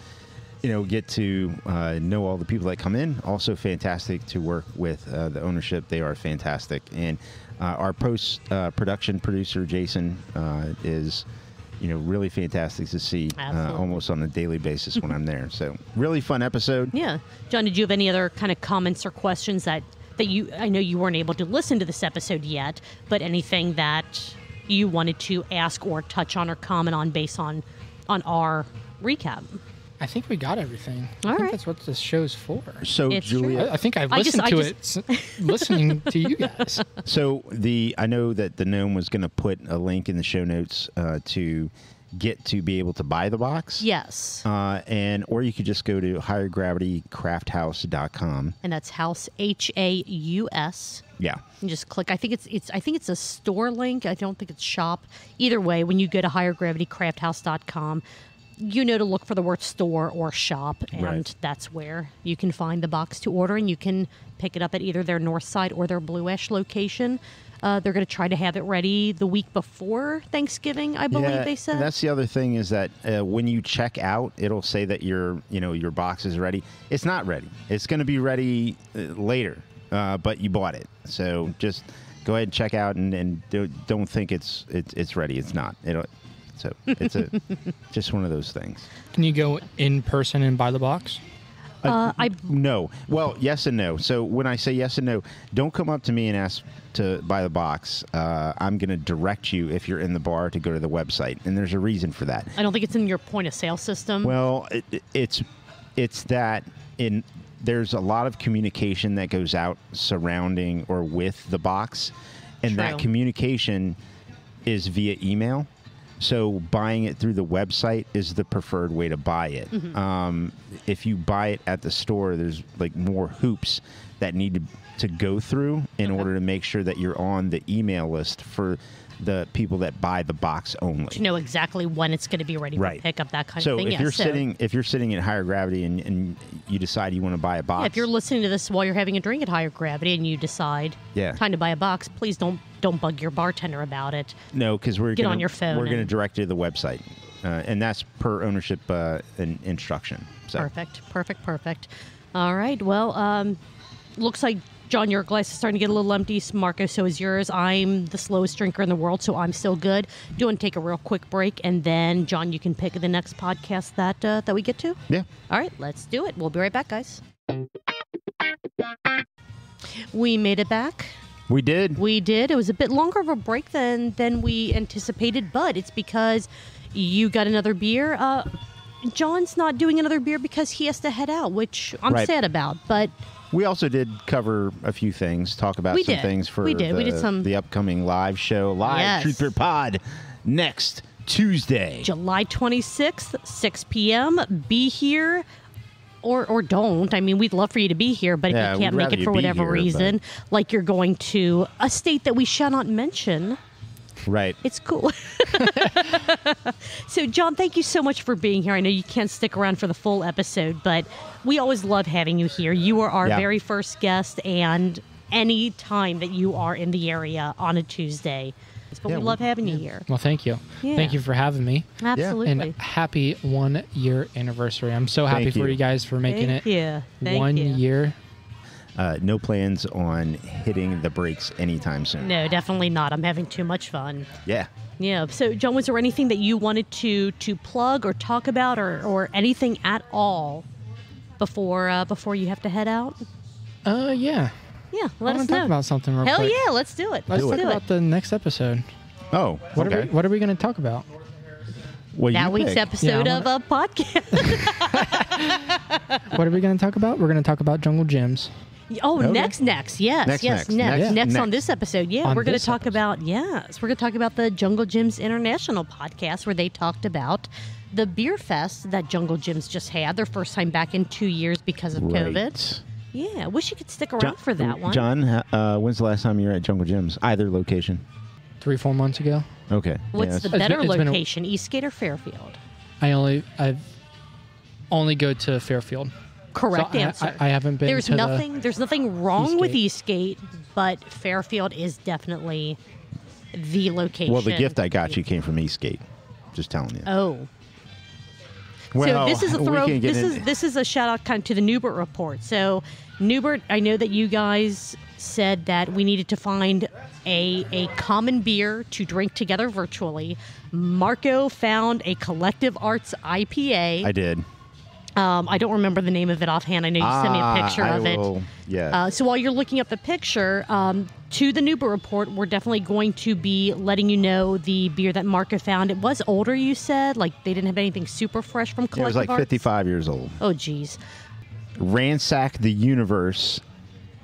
you know get to uh, know all the people that come in. Also fantastic to work with uh, the ownership; they are fantastic, and uh, our post uh, production producer Jason uh, is. You know, really fantastic to see uh, almost on a daily basis when I'm there. So, really fun episode. Yeah. John, did you have any other kind of comments or questions that that you I know you weren't able to listen to this episode yet, but anything that you wanted to ask or touch on or comment on based on on our recap? I think we got everything. All I think right. that's what this show's for. So, It's true. Julia, I, I think I've I just- listened I to just- it listening to you guys. So the I know that the gnome was going to put a link in the show notes uh, to get to be able to buy the box. Yes. Uh, and or you could just go to highergravitycrafthouse.com. and that's house H A U S Yeah. You just click. I think it's it's. I think it's a store link. I don't think it's shop. Either way, when you go to highergravitycrafthouse.com, you know to look for the word store or shop, and Right. that's where you can find the box to order, and you can pick it up at either their North Side or their Blue Ash location. Uh, they're going to try to have it ready the week before Thanksgiving, I believe they said. That's the other thing is that uh, when you check out, it'll say that your you know your box is ready. It's not ready. It's going to be ready uh, later, uh, but you bought it. So just go ahead and check out and, and don't, don't think it's it's it's ready. It's not. It'll, so it's a just one of those things. Can you go in person and buy the box? uh, I No. Well, yes and no. So when I say yes and no, don't come up to me and ask to buy the box. Uh, I'm going to direct you if you're in the bar to go to the website, and there's a reason for that. I don't think it's in your point of sale system. Well, it, it- it's it's that in there's a lot of communication that goes out surrounding or with the box, and that communication is via email. So buying it through the website is the preferred way to buy it. Mm-hmm. Um, if you buy it at the store, there's like more hoops that need to, to go through in order to make sure that you're on the email list for the people that buy the box only. to know exactly when it's going to be ready Right. pick up that kind so of thing. if yeah, you're so- sitting if you're sitting at higher gravity and, and you decide you want to buy a box Yeah, if you're listening to this while you're having a drink at higher gravity and you decide Yeah. time to buy a box, please don't don't bug your bartender about it. no because we're Get gonna, on your phone we're going to direct you to the website uh, and that's per ownership uh, in, instruction so Perfect, perfect, perfect. All right. Well, um, looks like John, your glass is starting to get a little empty. Marco, so is yours. I'm the slowest drinker in the world, so I'm still good. Do you want to take a real quick break, and then John, you can pick the next podcast that uh, that we get to. yeah All right, let's do it. We'll be right back, guys. We made it back. we did We did. It was a bit longer of a break than than we anticipated, but it's because you got another beer. Uh, John's not doing another beer because he has to head out, which I'm Right. sad about. But we also did cover a few things talk about We some did. things for We did. The, We did some- the upcoming live show live Yes. truth Beer pod next tuesday July 26th, 6 p.m. Be here. Or, or don't. I mean, we'd love for you to be here, but if you can't make it for whatever here, reason, like you're going to a state that we shall not mention, right It's cool. so, John, thank you so much for being here. I know you can't stick around for the full episode, but we always love having you here. You are our Yeah. very first guest, and any time that you are in the area on a Tuesday, but Yeah, we we- love having you here. Well, thank you. Yeah. Thank you for having me. Absolutely. And happy one year anniversary. I'm so happy Thank for you. you guys for making Thank it you. Thank one you. year. Uh, no plans on hitting the brakes anytime soon No, definitely not. I'm having too much fun. yeah Yeah. So, John, was there anything that you wanted to to plug or talk about, or or anything at all before uh, before you have to head out? Uh, yeah. Yeah, let want us know. talk about something real Hell quick. yeah, let's do it. Let's Let's talk do about the next episode. oh What okay are we What are we going to talk about? well, that week's pick. episode Yeah, I of a podcast. what are we going to talk about? We're going to talk about Jungle Jim's. Oh, Okay. next, next, yes, Next, yes, next, next, next, next, on this episode. Yeah, On we're going to talk episode. about yes, we're going to talk about the Jungle Jim's International podcast where they talked about the beer fest that Jungle Jim's just had their first time back in two years because of COVID. Right. Yeah, wish you could stick around John, for that one. John, uh, when's the last time you were at Jungle Jim's? Either location. Three, four months ago. Okay. What's Yeah, the It's been- better it's been a- location, Eastgate or Fairfield? I only I've only go to Fairfield. Correct So answer. I, I haven't been. there's to the- nothing. there's nothing wrong with Eastgate. Eastgate, but Fairfield is definitely the location. Well, the gift I got you came from Eastgate. Just telling you. Oh, well, so this is a throw. can get This in- is this is a shout out kind of to the Newbert report. So Newbert, I know that you guys said that we needed to find a a common beer to drink together virtually. Marco found a Collective Arts IPA. I did. Um, I don't remember the name of it offhand. I know you sent me a Ah, picture I of it. will- Yeah. Uh, so while you're looking up the picture, um, to the Newbert report, we're definitely going to be letting you know the beer that Marco found. It was older, you said, like they didn't have anything super fresh from it was like Arts? 55 years old. Oh, geez. Ransack the Universe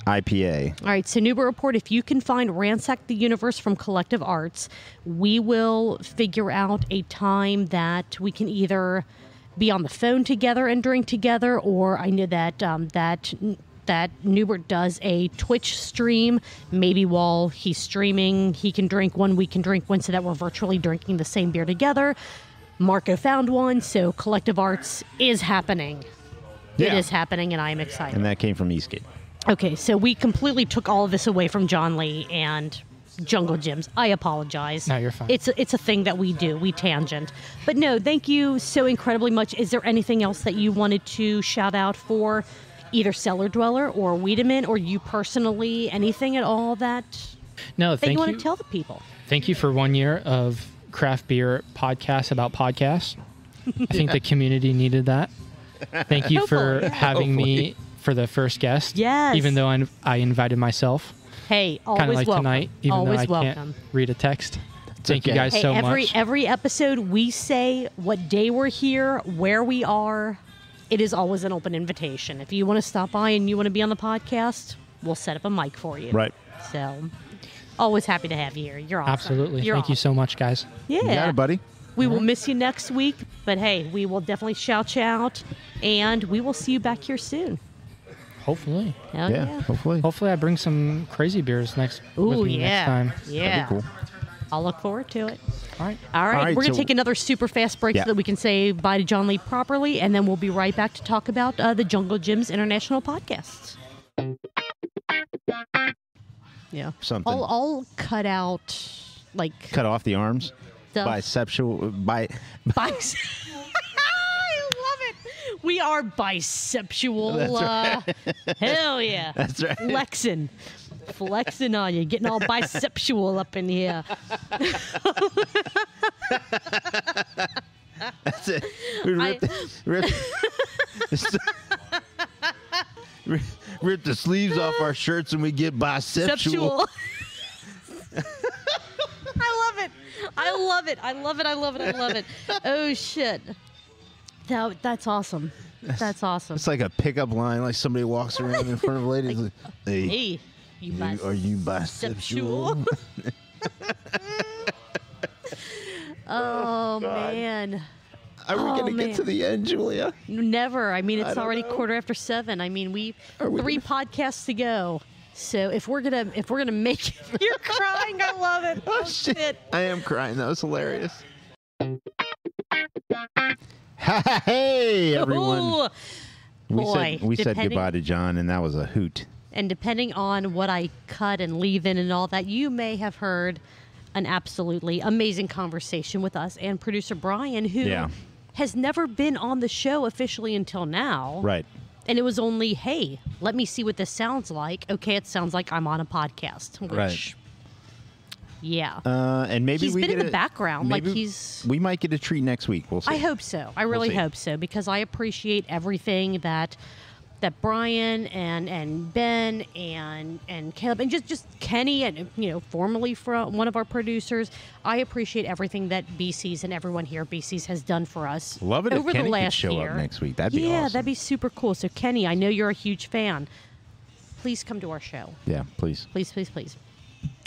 IPA. All right, so Newbert report. If you can find Ransack the Universe from Collective Arts, we will figure out a time that we can either be on the phone together and drink together, or I know that um, that that Newbert does a Twitch stream. Maybe while he's streaming, he can drink one, we can drink one, so that we're virtually drinking the same beer together. Marco found one, so Collective Arts is happening. It Yeah. is happening, and I am excited. And that came from Eastgate. Okay, so we completely took all of this away from John Lee and Jungle Jim's. I apologize. No, you're fine. It's a, it's a thing that we do. We tangent. But no, thank you so incredibly much. Is there anything else that you wanted to shout out for either Cellar Dweller or Wiedemann or you personally? Anything at all that, No, that thank you want you. to tell the people? Thank you for one year of craft beer podcasts about podcasts. I think the community needed that. Thank you for Hopefully. having me for the first guest. Yes. Even though I, I invited myself, Hey, always kind of like welcome. tonight, even always though I welcome. can't read a text. Thank you guys Hey, so every much. every episode we say what day we're here, where we are. It is always an open invitation. If you want to stop by and you want to be on the podcast, we'll set up a mic for you. Right. So, always happy to have you here. You're awesome. Absolutely. You're Thank you so much, guys. Yeah. You got it, buddy. We will miss you next week, but hey, we will definitely shout you out, and we will see you back here soon. Hopefully. Hell yeah, yeah. hopefully. Hopefully, I bring some crazy beers next Ooh, with me yeah. next time. Yeah. That'd be cool. I'll look forward to it. All right. All right, All right, we're going to so- take another super fast break Yeah. so that we can say bye to John Lee properly, and then we'll be right back to talk about uh, the Jungle Jim's International Podcast. Yeah. Something. I'll, I'll cut out, like, Cut off the arms. Stuff. Bisexual. Bi. bis- I love it. We are bisexual. Uh, hell yeah. That's right. Flexing. Flexing on you, getting all bisexual up in here. That's it. We rip, I- the, rip, rip, rip the sleeves off our shirts and we get bisexual. I love it. I love it. I love it. I love it. I love it. Oh shit. That, that's awesome. That's awesome. It's like a pickup line, like somebody walks around in front of ladies. like, hey, Hey, you, you- are you bisexual? Oh man. Are we Oh, gonna man. get to the end, Julia? Never. I mean, it's don't already know. quarter after seven. I mean, we we three gonna- podcasts to go. So if we're gonna if we're gonna make it, you're crying. I love it. Oh, shit. I am crying. That was hilarious. hey, everyone. Ooh. we boy, said we said goodbye to John, and that was a hoot. And depending on what I cut and leave in and all that, you may have heard an absolutely amazing conversation with us and producer Brian, who Yeah. has never been on the show officially until now. Right. And it was only, hey, let me see what this sounds like. Okay, it sounds like I'm on a podcast. Which, Right. Yeah. Uh, and maybe He's we been in the a- background, like he's- We might get a treat next week. We'll see. I hope so. I really see. hope so because I appreciate everything that that Brian and and Ben and and Caleb and just just Kenny and you know formerly from one of our producers. I appreciate everything that BC's and everyone here at BC's has done for us Love it if over the could last show up year. next week. That'd be yeah, awesome. that'd be super cool. So Kenny, I know you're a huge fan. Please come to our show. Yeah, please. Please, please, please.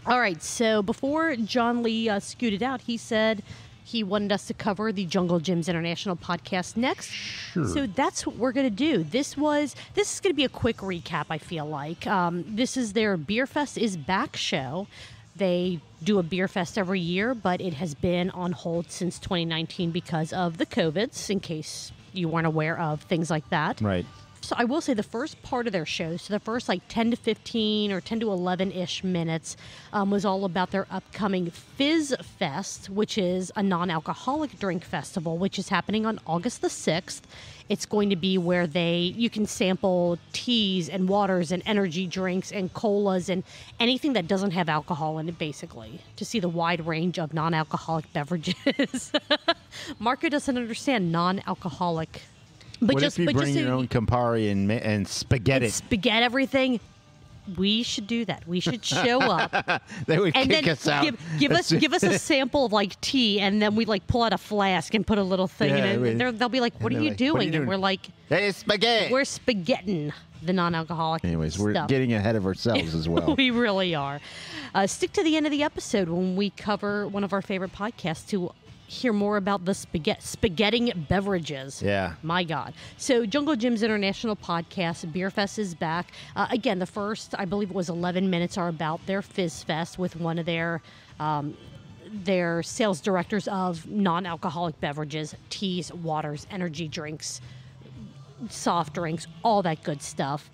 All right. So before John Lee uh, scooted out, he said he wanted us to cover the Jungle Jim's International podcast next. Sure. So that's what we're going to do. This was this is going to be a quick recap. I feel like um, this is their Beer Fest is back show. They do a beer fest every year, but it has been on hold since 2019 because of the COVIDs. In case you weren't aware of things like that. Right. So I will say the first part of their show, so the first like 10 to 15 or 10 to 11 ish minutes, um, was all about their upcoming Fizz Fest, which is a non alcoholic drink festival, which is happening on August the 6th. It's going to be where they you can sample teas and waters and energy drinks and colas and anything that doesn't have alcohol in it, basically, to see the wide range of non-alcoholic beverages. Marco doesn't understand non-alcoholic, but what just if you but bring just your own Campari and and spaghetti? and spaghetti everything. We should do that. We should show up they would and kick then us out. give, give us give us a sample of like tea, and then we like pull out a flask and put a little thing Yeah, in it. They'll be like, "What are you like, doing?" "What are you And we're like, hey, spaghetti. "We're spaghetting the non-alcoholic." Anyways, we're getting ahead of ourselves as well. we really are. Uh, stick to the end of the episode when we cover one of our favorite podcasts to hear more about the spaghetti spaghetti beverages. Yeah. My God. So Jungle Jim's International Podcast, Beer Fest is back. Uh, again, the first, I believe it was 11 minutes, are about their Fizz Fest with one of their um, their sales directors of non-alcoholic beverages, teas, waters, energy drinks, soft drinks, all that good stuff.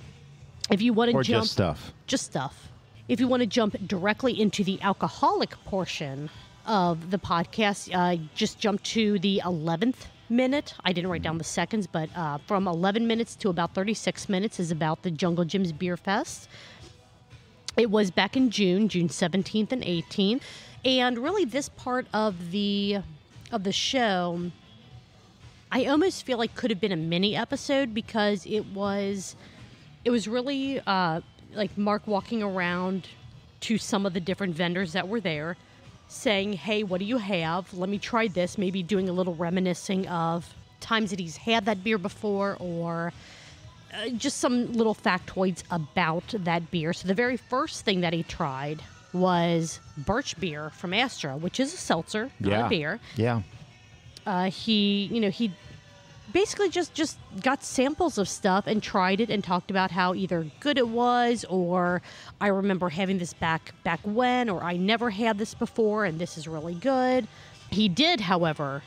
If you want to jump, just stuff. just stuff. If you want to jump directly into the alcoholic portion of the podcast, uh, just jump to the 11th minute. I didn't write down the seconds, but uh, from 11 minutes to about 36 minutes is about the Jungle Jim's Beer Fest. It was back in June, June 17th and 18th. And really this part of the of the show I almost feel like could have been a mini episode because it was it was really uh, like Mark walking around to some of the different vendors that were there, saying, "Hey, what do you have? Let me try this." Maybe doing a little reminiscing of times that he's had that beer before, or uh, just some little factoids about that beer. So the very first thing that he tried was birch beer from Astra, which is a seltzer, not Yeah. a beer Yeah. uh, he you know he basically just just got samples of stuff and tried it and talked about how either good it was or i remember having this back back when or i never had this before and this is really good. He did however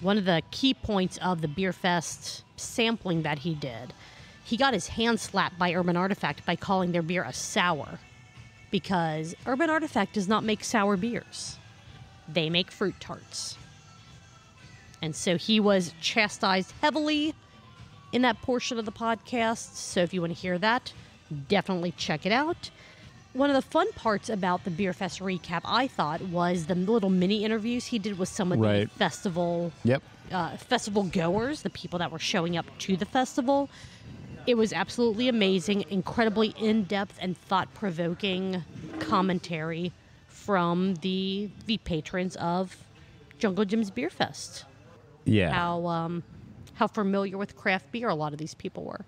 one of the key points of the beer fest sampling that he did he got his hand slapped by urban artifact by calling their beer a sour because urban artifact does not make sour beers. They make fruit tarts and so he was chastised heavily in that portion of the podcast. So if you want to hear that, definitely check it out. One of the fun parts about the Beer Fest recap, I thought, was the little mini interviews he did with some of Right. the festival Yep. uh, festival goers, the people that were showing up to the festival. It was absolutely amazing, incredibly in depth and thought provoking commentary from the the patrons of Jungle Jim's Beer Fest. Yeah. How um, how familiar with craft beer a lot of these people were.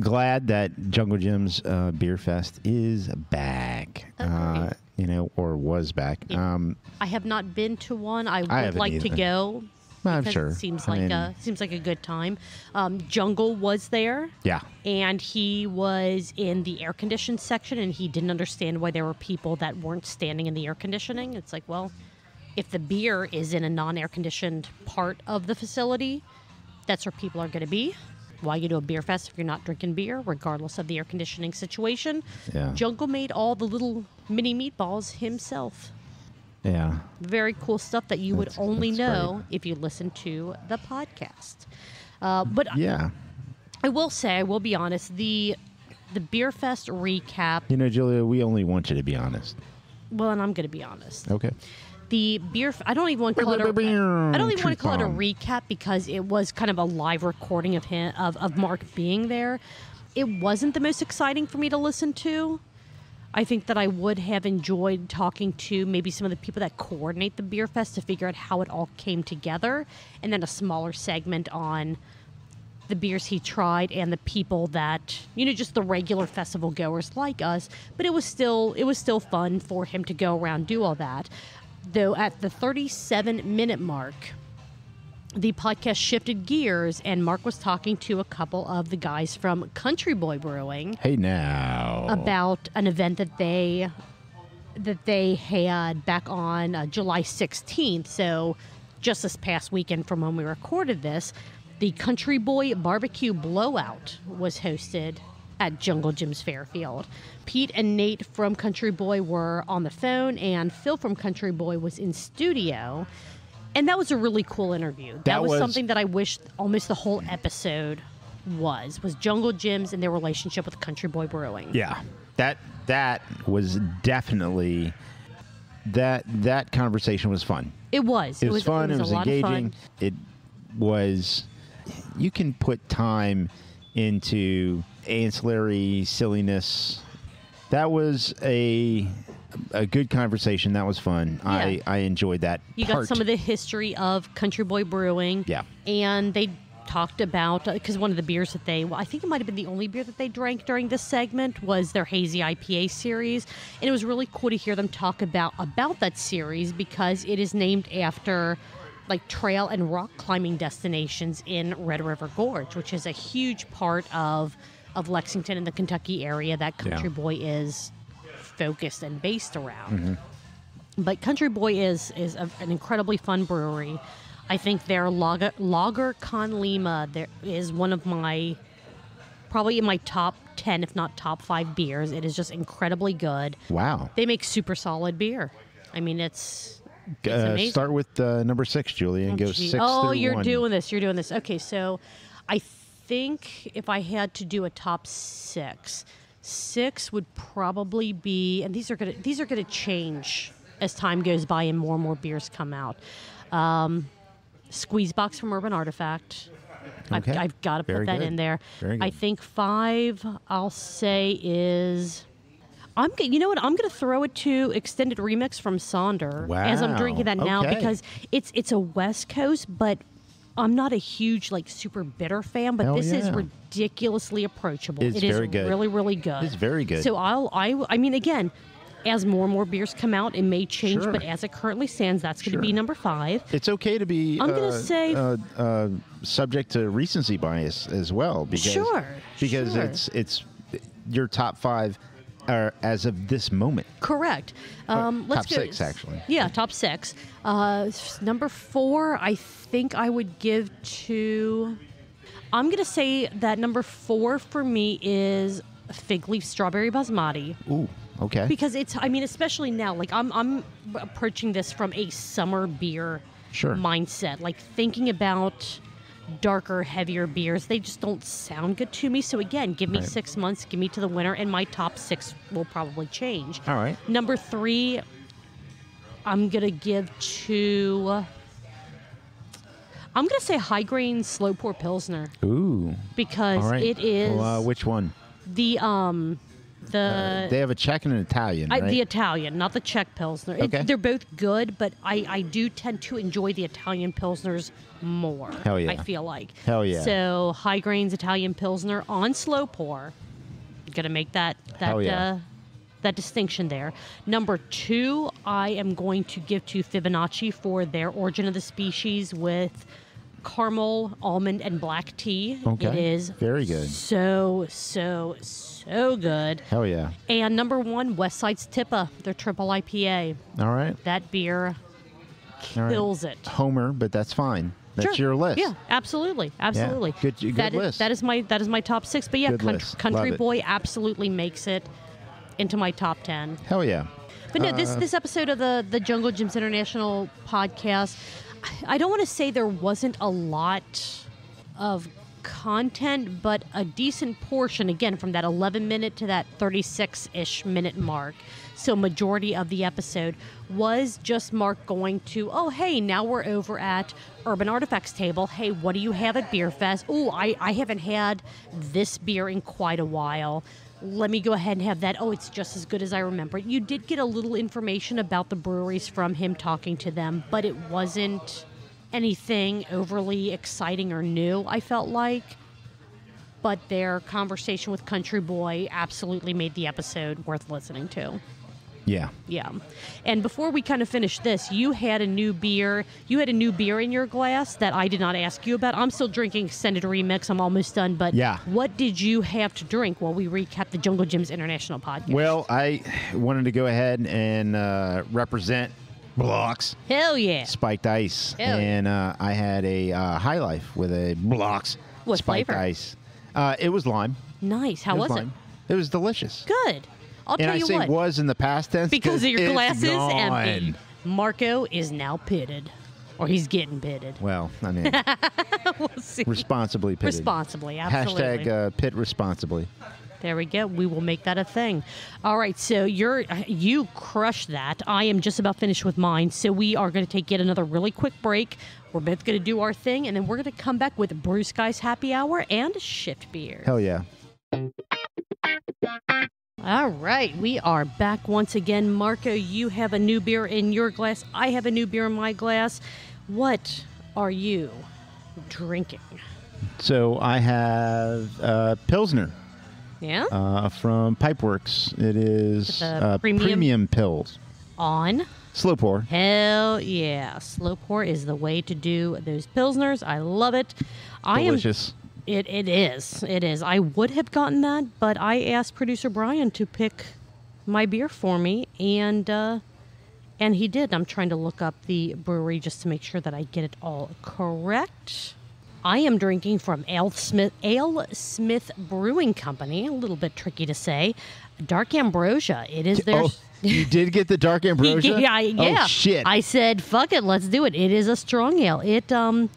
glad that Jungle Jim's uh, Beer Fest is back. Uh, you know, or was back. Um, I have not been to one. I would haven't like to either. go. I'm sure. It seems I like mean- a seems like a good time. Um, Jungle was there. yeah. and he was in the air conditioned section and he didn't understand why there were people that weren't standing in the air conditioning it's like well if the beer is in a non-air conditioned part of the facility that's where people are going to be why you do a beer fest if you're not drinking beer regardless of the air conditioning situation Yeah. jungle made all the little mini meatballs himself Yeah. very cool stuff that you would only that's know if you listen to the podcast uh, but Yeah. I will say, I will be honest, the the Beer Fest recap. You know, Julia, we only want you to be honest. Well, and I'm going to be honest. Okay. The beer. F- I don't even want to call it. A, I don't even want to call it a recap because it was kind of a live recording of him of of Mark being there. It wasn't the most exciting for me to listen to. I think that I would have enjoyed talking to maybe some of the people that coordinate the beer fest to figure out how it all came together, and then a smaller segment on the beers he tried and the people that you know just the regular festival goers like us but it was still it was still fun for him to go around do all that though at the 37 minute mark the podcast shifted gears and mark was talking to a couple of the guys from country boy brewing Hey now. about an event that they that they had back on uh, July 16th. So just this past weekend from when we recorded this, the Country Boy Barbecue Blowout was hosted at Jungle Jim's Fairfield. Pete and Nate from Country Boy were on the phone, and Phil from Country Boy was in studio. And that was a really cool interview. That, That was, was- something that I wish almost the whole episode was was Jungle Jim's and their relationship with Country Boy Brewing. Yeah, that that was definitely that that conversation was fun. It was. It, was, fun. It was, It was a lot engaging. Fun. It was. You can put time into ancillary silliness. That was a a good conversation. That was fun. I I enjoyed that. You part. got some of the history of Country Boy Brewing. Yeah. And they talked about uh, because one of the beers that they well, I think it might have been the only beer that they drank during this segment was their hazy IPA series, and it was really cool to hear them talk about about that series because it is named after like trail and rock climbing destinations in Red River Gorge, which is a huge part of of Lexington and the Kentucky area that Country Yeah. Boy is focused and based around. Mm-hmm. But Country Boy is is a, an incredibly fun brewery. I think their Lager, Lager Con Lima there is one of my probably in my top 10 if not top 5 beers. It is just incredibly good. Wow. They make super solid beer. I mean, it's Uh, start with uh, number six, Julie, and Oh, go gee. six Oh, you're one. doing this. You're doing this. Okay, so I think if I had to do a top six, six would probably be, and these are gonna these are gonna change as time goes by and more and more beers come out. Um, Squeeze box from Urban Artifact. I've, Okay. I've got to put Very that good. in there. Very I think five. I'll say is. I'm you know what I'm going to throw it to extended remix from Sonder as I'm drinking that now Okay. because it's it's a West Coast, but I'm not a huge like super bitter fan. But Hell this is ridiculously approachable. It's It is very good. really really good. It's very good. So I'll I I mean again. As more and more beers come out, it may change, Sure. but as it currently stands, that's going to be number five. It's okay to be. I'm uh, say- uh, uh, subject to recency bias as well, because Sure, because sure. it's it's your top five are as of this moment. Correct. Um, let's Uh, top go. six, actually. Yeah, top six. Uh, number four, I think I would give to. I'm gonna say that number four for me is fig leaf strawberry basmati Ooh, okay. because it's. I mean, especially now, like I'm I'm approaching this from a summer beer Sure. mindset, like thinking about darker, heavier beers. They just don't sound good to me. So again, give me Right. six months, give me to the winter, and my top six will probably change. All right. Number three, I'm gonna give to. I'm gonna say high grain slow pour pilsner Ooh. because right. it is Well, uh, which one? the um the they have a Czech and an Italian, I, right? the Italian, not the Czech pilsner. It- Okay. they're both good, but I, I do tend to enjoy the Italian pilsners more. Hell yeah. I feel like. Hell yeah. So high grains Italian pilsner on slow pour. Gonna make that that yeah. uh, that distinction there. Number two, I am going to give to Fibonacci for their origin of the species with caramel, almond, and black tea. Okay. It is Very good. So so so good. Hell yeah. And number one, West Side's Tippa, their triple IPA. All right. That beer All right. kills it. Homer, but that's fine. That's Sure. your list. Yeah, absolutely, absolutely. Good- good That is- list. that is my that is my top six. But yeah, Good country, country it. boy absolutely makes it into my top ten. Hell yeah. But no, Uh, this this episode of the the Jungle Jim's International podcast, I don't want to say there wasn't a lot of content, but a decent portion again from that 11 minute to that 36 ish minute mark. So majority of the episode was just Mark going to, oh hey, now we're over at Urban Artifacts table. Hey, what do you have at Beer Fest? Oh, I, I haven't had this beer in quite a while let me go ahead and have that. Oh, it's just as good as I remember. You did get a little information about the breweries from him talking to them, but it wasn't anything overly exciting or new, I felt like. But their conversation with Country Boy absolutely made the episode worth listening to. Yeah. Yeah. And before we kind of finish this, you had a new beer. You had a new beer in your glass that I did not ask you about. I'm still drinking Extended Remix. I'm almost done. But Yeah. what did you have to drink while we recap the Jungle Jim's International podcast? Well, I wanted to go ahead and uh, represent BLOX Hell yeah. spiked ice, Hell yeah. and uh, I had a uh, high life with a BLOX What spiked flavor? ice. Uh, it was lime. Nice. How it was, lime. It was delicious. Good. I'll and tell I you say what. was in the past tense because of your glass is empty. Marco is now pitted. Or he's getting pitted. Well, I mean, we'll see. responsibly pitted. Responsibly, absolutely. Hashtag uh, pit responsibly. There we go. We will make that a thing. All right. So you're you crushed that. I am just about finished with mine. So we are going to take yet another really quick break. We're both going to do our thing, and then we're going to come back with Brew Skies Happy Hour and Shift Beer. Hell yeah. All right, we are back once again. Marco, you have a new beer in your glass. I have a new beer in my glass. What are you drinking? So I have uh, Pilsner Yeah? uh, from Pipeworks. It is uh, premium- premium pills. on. Slow pour. Hell yeah. Slow pour is the way to do those Pilsners. I love it. I am Delicious. It it is. It is. I would have gotten that, but I asked producer Brian to pick my beer for me, and uh, and he did. I'm trying to look up the brewery just to make sure that I get it all correct. I am drinking from AleSmith Ale Smith Brewing Company. A little bit tricky to say. Dark Ambrosia. It is their. Oh, you did get the dark ambrosia? Yeah, yeah. Oh shit! I said, "Fuck it, let's do it." It is a strong ale. It um,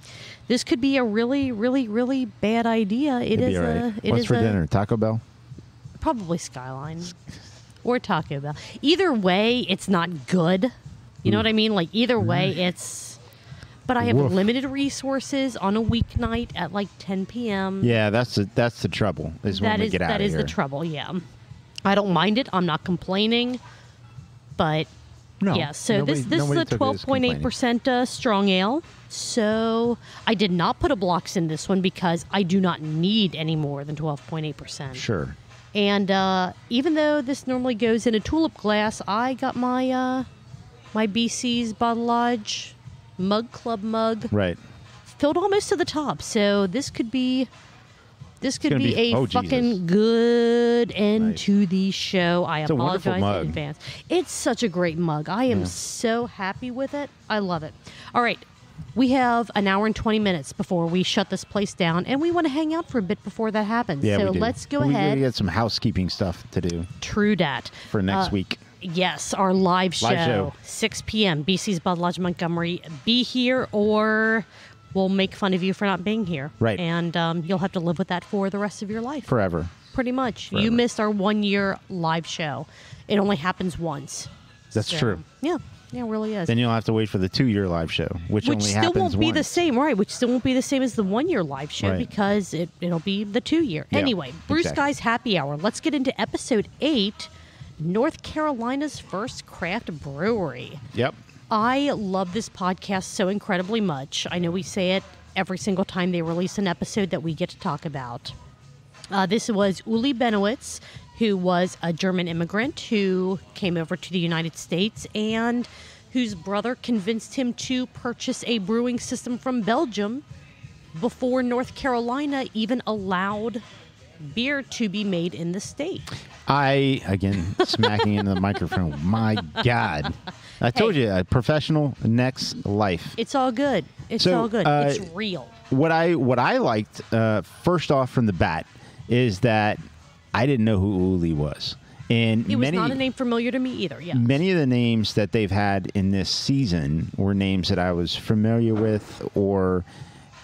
this could be a really, really, really bad idea. It It'd is be all right. a. It What's is for a, dinner? Taco Bell. Probably Skyline or Taco Bell. Either way, it's not good. You know what I mean? Like either way, it's. But I have Woof. limited resources on a weeknight at like 10 p.m. Yeah, that's the that's the trouble. Is when That we get out that is here. the trouble. Yeah, I don't mind it. I'm not complaining, but No, yeah. So nobody- this this is a took it as twelve point eight percent uh, strong ale. So I did not put a BLOX in this one because I do not need any more than twelve point eight percent. Sure. And uh, even though this normally goes in a tulip glass, I got my uh, my BC's Bottle Lodge mug club mug Right. filled almost to the top. So this could be this could be, be- a oh, fucking Jesus. good end Nice. to the show. I It's apologize in advance. It's such a great mug. I am Yeah. so happy with it. I love it. All right. We have an hour and 20 minutes before we shut this place down, and we want to hang out for a bit before that happens. Yeah, so let's go we, ahead. We got some housekeeping stuff to do True dat. for next Uh, week. Yes, our live show, Live show. 6 p.m. BC's Bottle Lodge Montgomery. Be here, or we'll make fun of you for not being here. Right. And um, you'll have to live with that for the rest of your life. Forever. Pretty much. Forever. You missed our one year live show. It only happens once. That's So, true. Yeah, yeah, it really is. Then you'll have to wait for the two year live show, which, which still won't be the same, right? Which still won't be the same as the one year live show Right. because it, it'll be the two year. Yeah, anyway, Bruce exactly. Guy's Happy Hour. Let's get into episode eight North Carolina's first craft brewery. Yep. I love this podcast so incredibly much. I know we say it every single time they release an episode that we get to talk about. Uh, this was Uli Bennewitz, who was a German immigrant who came over to the United States and whose brother convinced him to purchase a brewing system from Belgium before North Carolina even allowed beer to be made in the state. I again smacking into the microphone. My God, I told Hey. you, a professional next life. It's all good. It's So, all good. uh, it's real. What I what I liked uh, first off from the bat is that I didn't know who Uli was, and It was many not a name familiar to me either. Yeah. many of the names that they've had in this season were names that I was familiar with or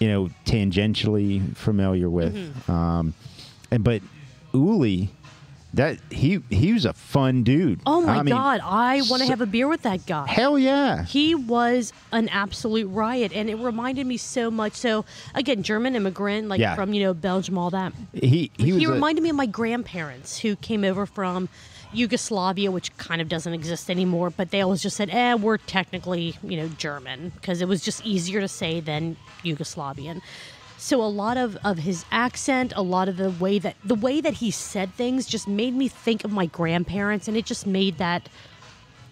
you know tangentially familiar with Mm-hmm. um, and but Uli that he he was a fun dude Oh my I mean, God, I want to so- have a beer with that guy. hell yeah He was an absolute riot, and it reminded me so much. So again, German immigrant, like Yeah. from you know Belgium, all that. he he was He a- reminded me of my grandparents who came over from Yugoslavia, which kind of doesn't exist anymore. But they always just said, "Eh, we're technically you know German," because it was just easier to say than Yugoslavian. So a lot of, of his accent, a lot of the way that the way that he said things, just made me think of my grandparents, and it just made that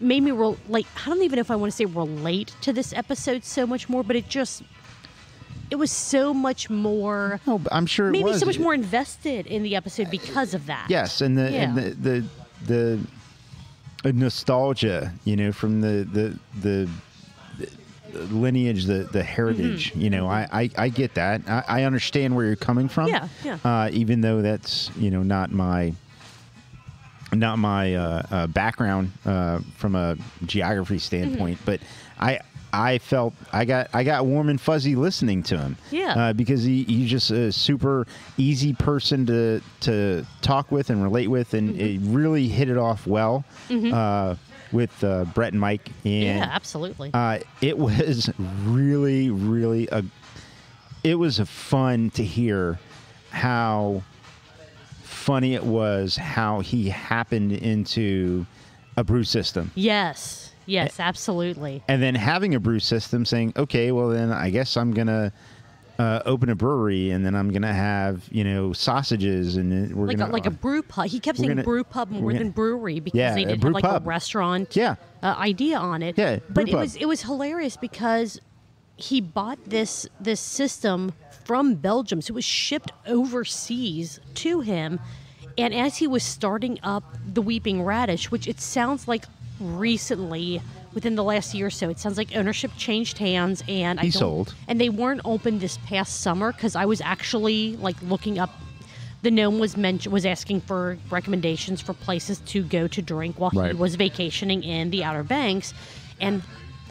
made me rel- like I don't even know if I want to say relate to this episode so much more, but it just it was so much more no, I'm sure maybe was. so much more invested in the episode because of that. Yes, and the and Yeah. the the, the uh, nostalgia, you know, from the the the, the lineage, the the heritage. Mm-hmm. You know, I, I I get that. I, I understand where you're coming from. Yeah, yeah. Uh, even though that's you know not my not my uh, uh, background uh, from a geography standpoint, Mm-hmm. but I. I felt I got I got warm and fuzzy listening to him. Yeah. Uh, because he, he's just a super easy person to to talk with and relate with, and Mm-hmm. it really hit it off well uh, with uh, Brett and Mike. And Yeah, absolutely. uh, it was really, really a. It was a fun to hear how funny it was how he happened into a brew system. yes. Yes, absolutely. and then having a brew system saying okay well then i guess i'm gonna uh, open a brewery, and then I'm gonna have you know sausages, and we're like gonna a, like a brew pub. He kept saying gonna- brew pub more than brewery because Yeah, they did brew have like pub. a restaurant Yeah. uh, idea on it. Yeah, but it pub. was it was hilarious because he bought this this system from Belgium, so it was shipped overseas to him. And as he was starting up the Weeping Radish, which it sounds like recently within the last year or so, it sounds like ownership changed hands and I He don't- sold. and they weren't open this past summer because I was actually like looking up. The gnome was mentioned was asking for recommendations for places to go to drink while Right. he was vacationing in the Outer Banks, and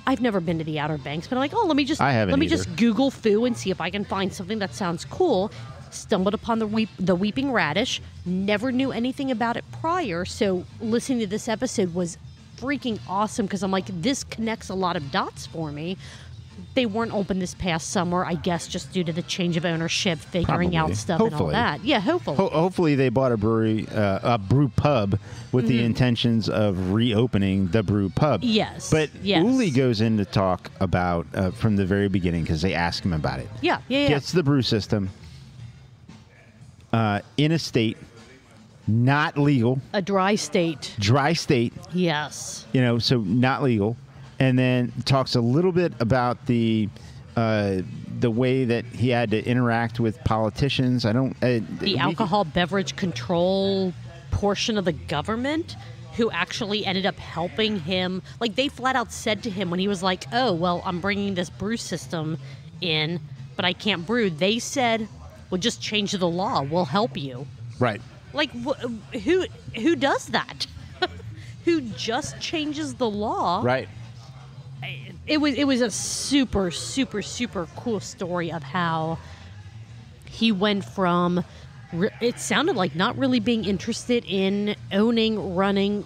I've never been to the Outer Banks, but I'm like, oh, let me just I haven't let me either. just Google foo and see if I can find something that sounds cool. Stumbled upon the weep, the Weeping Radish. Never knew anything about it prior, so listening to this episode was freaking awesome because I'm like, this connects a lot of dots for me. They weren't open this past summer, I guess, just due to the change of ownership, figuring out Probably. stuff and all that. Yeah, hopefully. Ho- hopefully, they bought a brewery, uh, a brew pub, with the intentions of reopening the brew pub. Mm-hmm. Yes, But yes. Uli goes in to talk about uh, from the very beginning because they ask him about it. yeah, yeah, yeah. Gets the brew system uh, in a state not legal, a dry state. dry state. Yes. you know, so not legal, and then talks a little bit about the uh, the way that he had to interact with politicians. I don't uh, the alcohol beverage control portion of the government who actually ended up helping him like they flat out said to him when he was like oh well i'm bringing this brew system in but i can't brew they said well just change the law we'll help you right. Like wh- who who does that who just changes the law Right. it was it was a super super super cool story of how he went from it sounded like not really being interested in owning running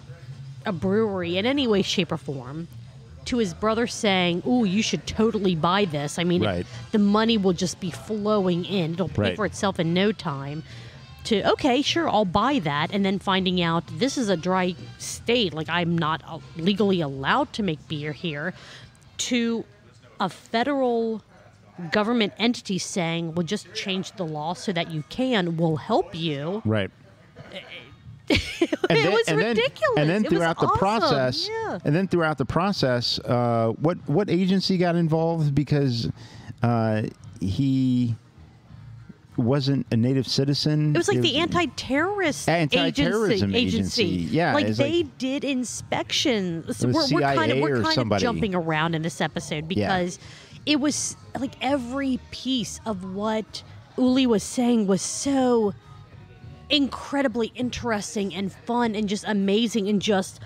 a brewery in any way shape or form to his brother saying oh you should totally buy this i mean Right. the money will just be flowing in it'll pay Right. for itself in no time to okay sure i'll buy that and then finding out this is a dry state like i'm not legally allowed to make beer here to a federal government entity saying well just change the law so that you can we'll help you Right. it was and ridiculous Then, and then throughout the awesome. process, yeah. and then throughout the process, uh, what what agency got involved because uh, he wasn't a native citizen? It was like the anti-terrorist Anti-terrorism agency. agency. Yeah, like they like- did inspections. It was we're, we're kind of we're kind of jumping around in this episode Yeah. because it was like every piece of what Uli was saying was so incredibly interesting and fun and just amazing and just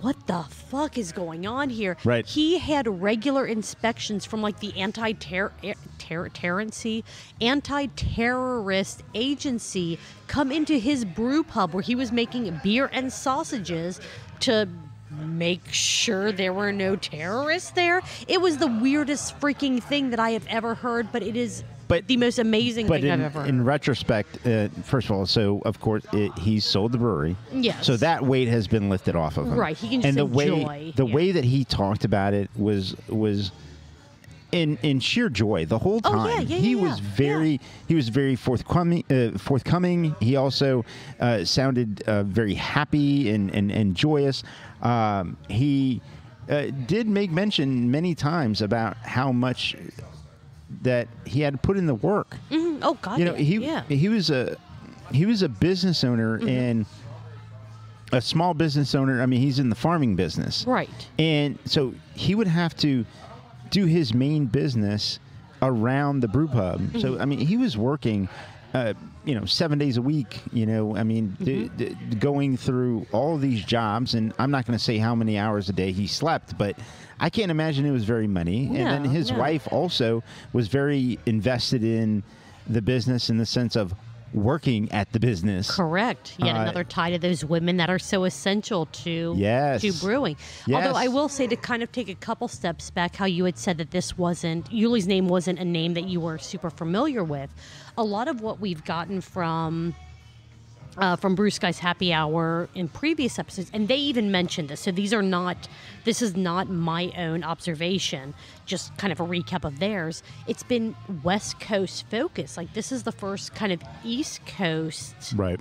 what the fuck is going on here? Right. He had regular inspections from like the anti-terror eh, ter- terrorency, anti-terrorist agency come into his brew pub where he was making beer and sausages to make sure there were no terrorists there. It was the weirdest freaking thing that I have ever heard, but it is But- the most amazing But thing in, I've ever heard. in retrospect, uh, first of all, so of course it, he sold the brewery. Yes. So that weight has been lifted off of him. Right, he can just and the enjoy, way the yeah. way that he talked about it was was in in sheer joy the whole time Oh, yeah, yeah, he was very he was very forthcoming. Uh, forthcoming. He also uh, sounded uh, very happy and and, and joyous. Um, he uh, did make mention many times about how much that he had put in the work Mhm. Oh God, you know he yeah. he was a he was a business owner Mm-hmm. and a small business owner i mean he's in the farming business right. and so he would have to do his main business around the brew pub Mm-hmm. so i mean he was working uh, you know seven days a week you know i mean Mm-hmm. d- going through all these jobs and i'm not going to say how many hours a day he slept but i can't imagine it was very many and then his no. wife also was very invested in the business in the sense of working at the business Correct. Yet Uh, another tie to those women that are so essential to Yes. to brewing. Yes. Although I will say to kind of take a couple steps back, how you had said that this wasn't Uli's name wasn't a name that you were super familiar with. A lot of what we've gotten from uh, from Brew Skies Happy Hour in previous episodes, and they even mentioned this. So these are not, this is not my own observation, just kind of a recap of theirs. It's been West Coast focused. Like this is the first kind of East Coast Right.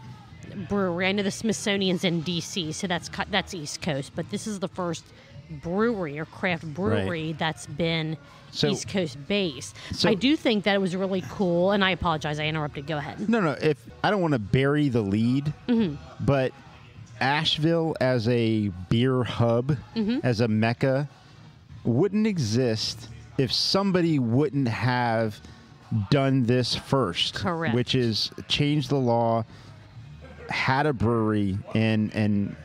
brewery. I know the Smithsonian's in D.C., so that's that's East Coast, but this is the first brewery or craft brewery that's been So- East Coast base. so- I do think that it was really cool, and I apologize, I interrupted. Go ahead. No, no. If I don't want to bury the lead, mm-hmm. but Asheville as a beer hub, mm-hmm. as a mecca, wouldn't exist if somebody wouldn't have done this first. Correct. Which is change the law, had a brewery, and and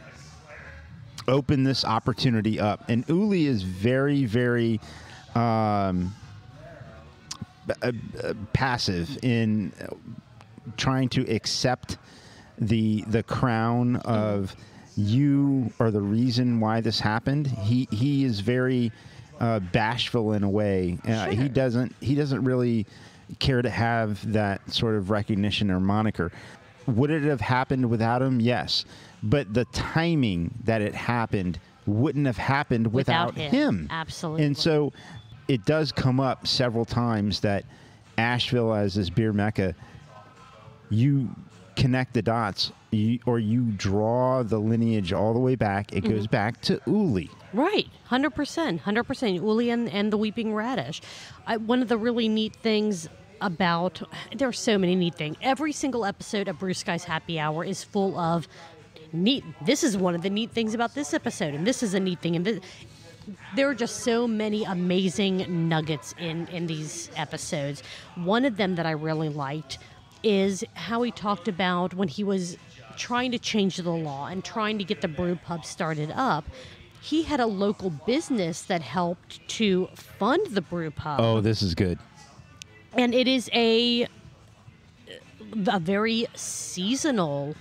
open this opportunity up. And Uli is very, very. Um, uh, uh, passive in trying to accept the the crown of you are the reason why this happened. He he is very uh, bashful in a way. Uh, He doesn't he doesn't really care to have that sort of recognition or moniker. Would it have happened without him? Yes, but the timing that it happened wouldn't have happened without, Without him. him. Absolutely. And so it does come up several times that Asheville as this beer mecca, you connect the dots you, or you draw the lineage all the way back. It Mm-hmm. goes back to Uli. Right, hundred percent, hundred percent. Uli and, and the Weeping Radish. I, one of the really neat things about there are so many neat things. Every single episode of Brew Skies Happy Hour is full of neat. This is one of the neat things about this episode, and this is a neat thing. And this, there are just so many amazing nuggets in in these episodes. One of them that I really liked is how he talked about when he was trying to change the law and trying to get the brew pub started up. He had a local business that helped to fund the brew pub Oh, this is good. and it is a a very seasonal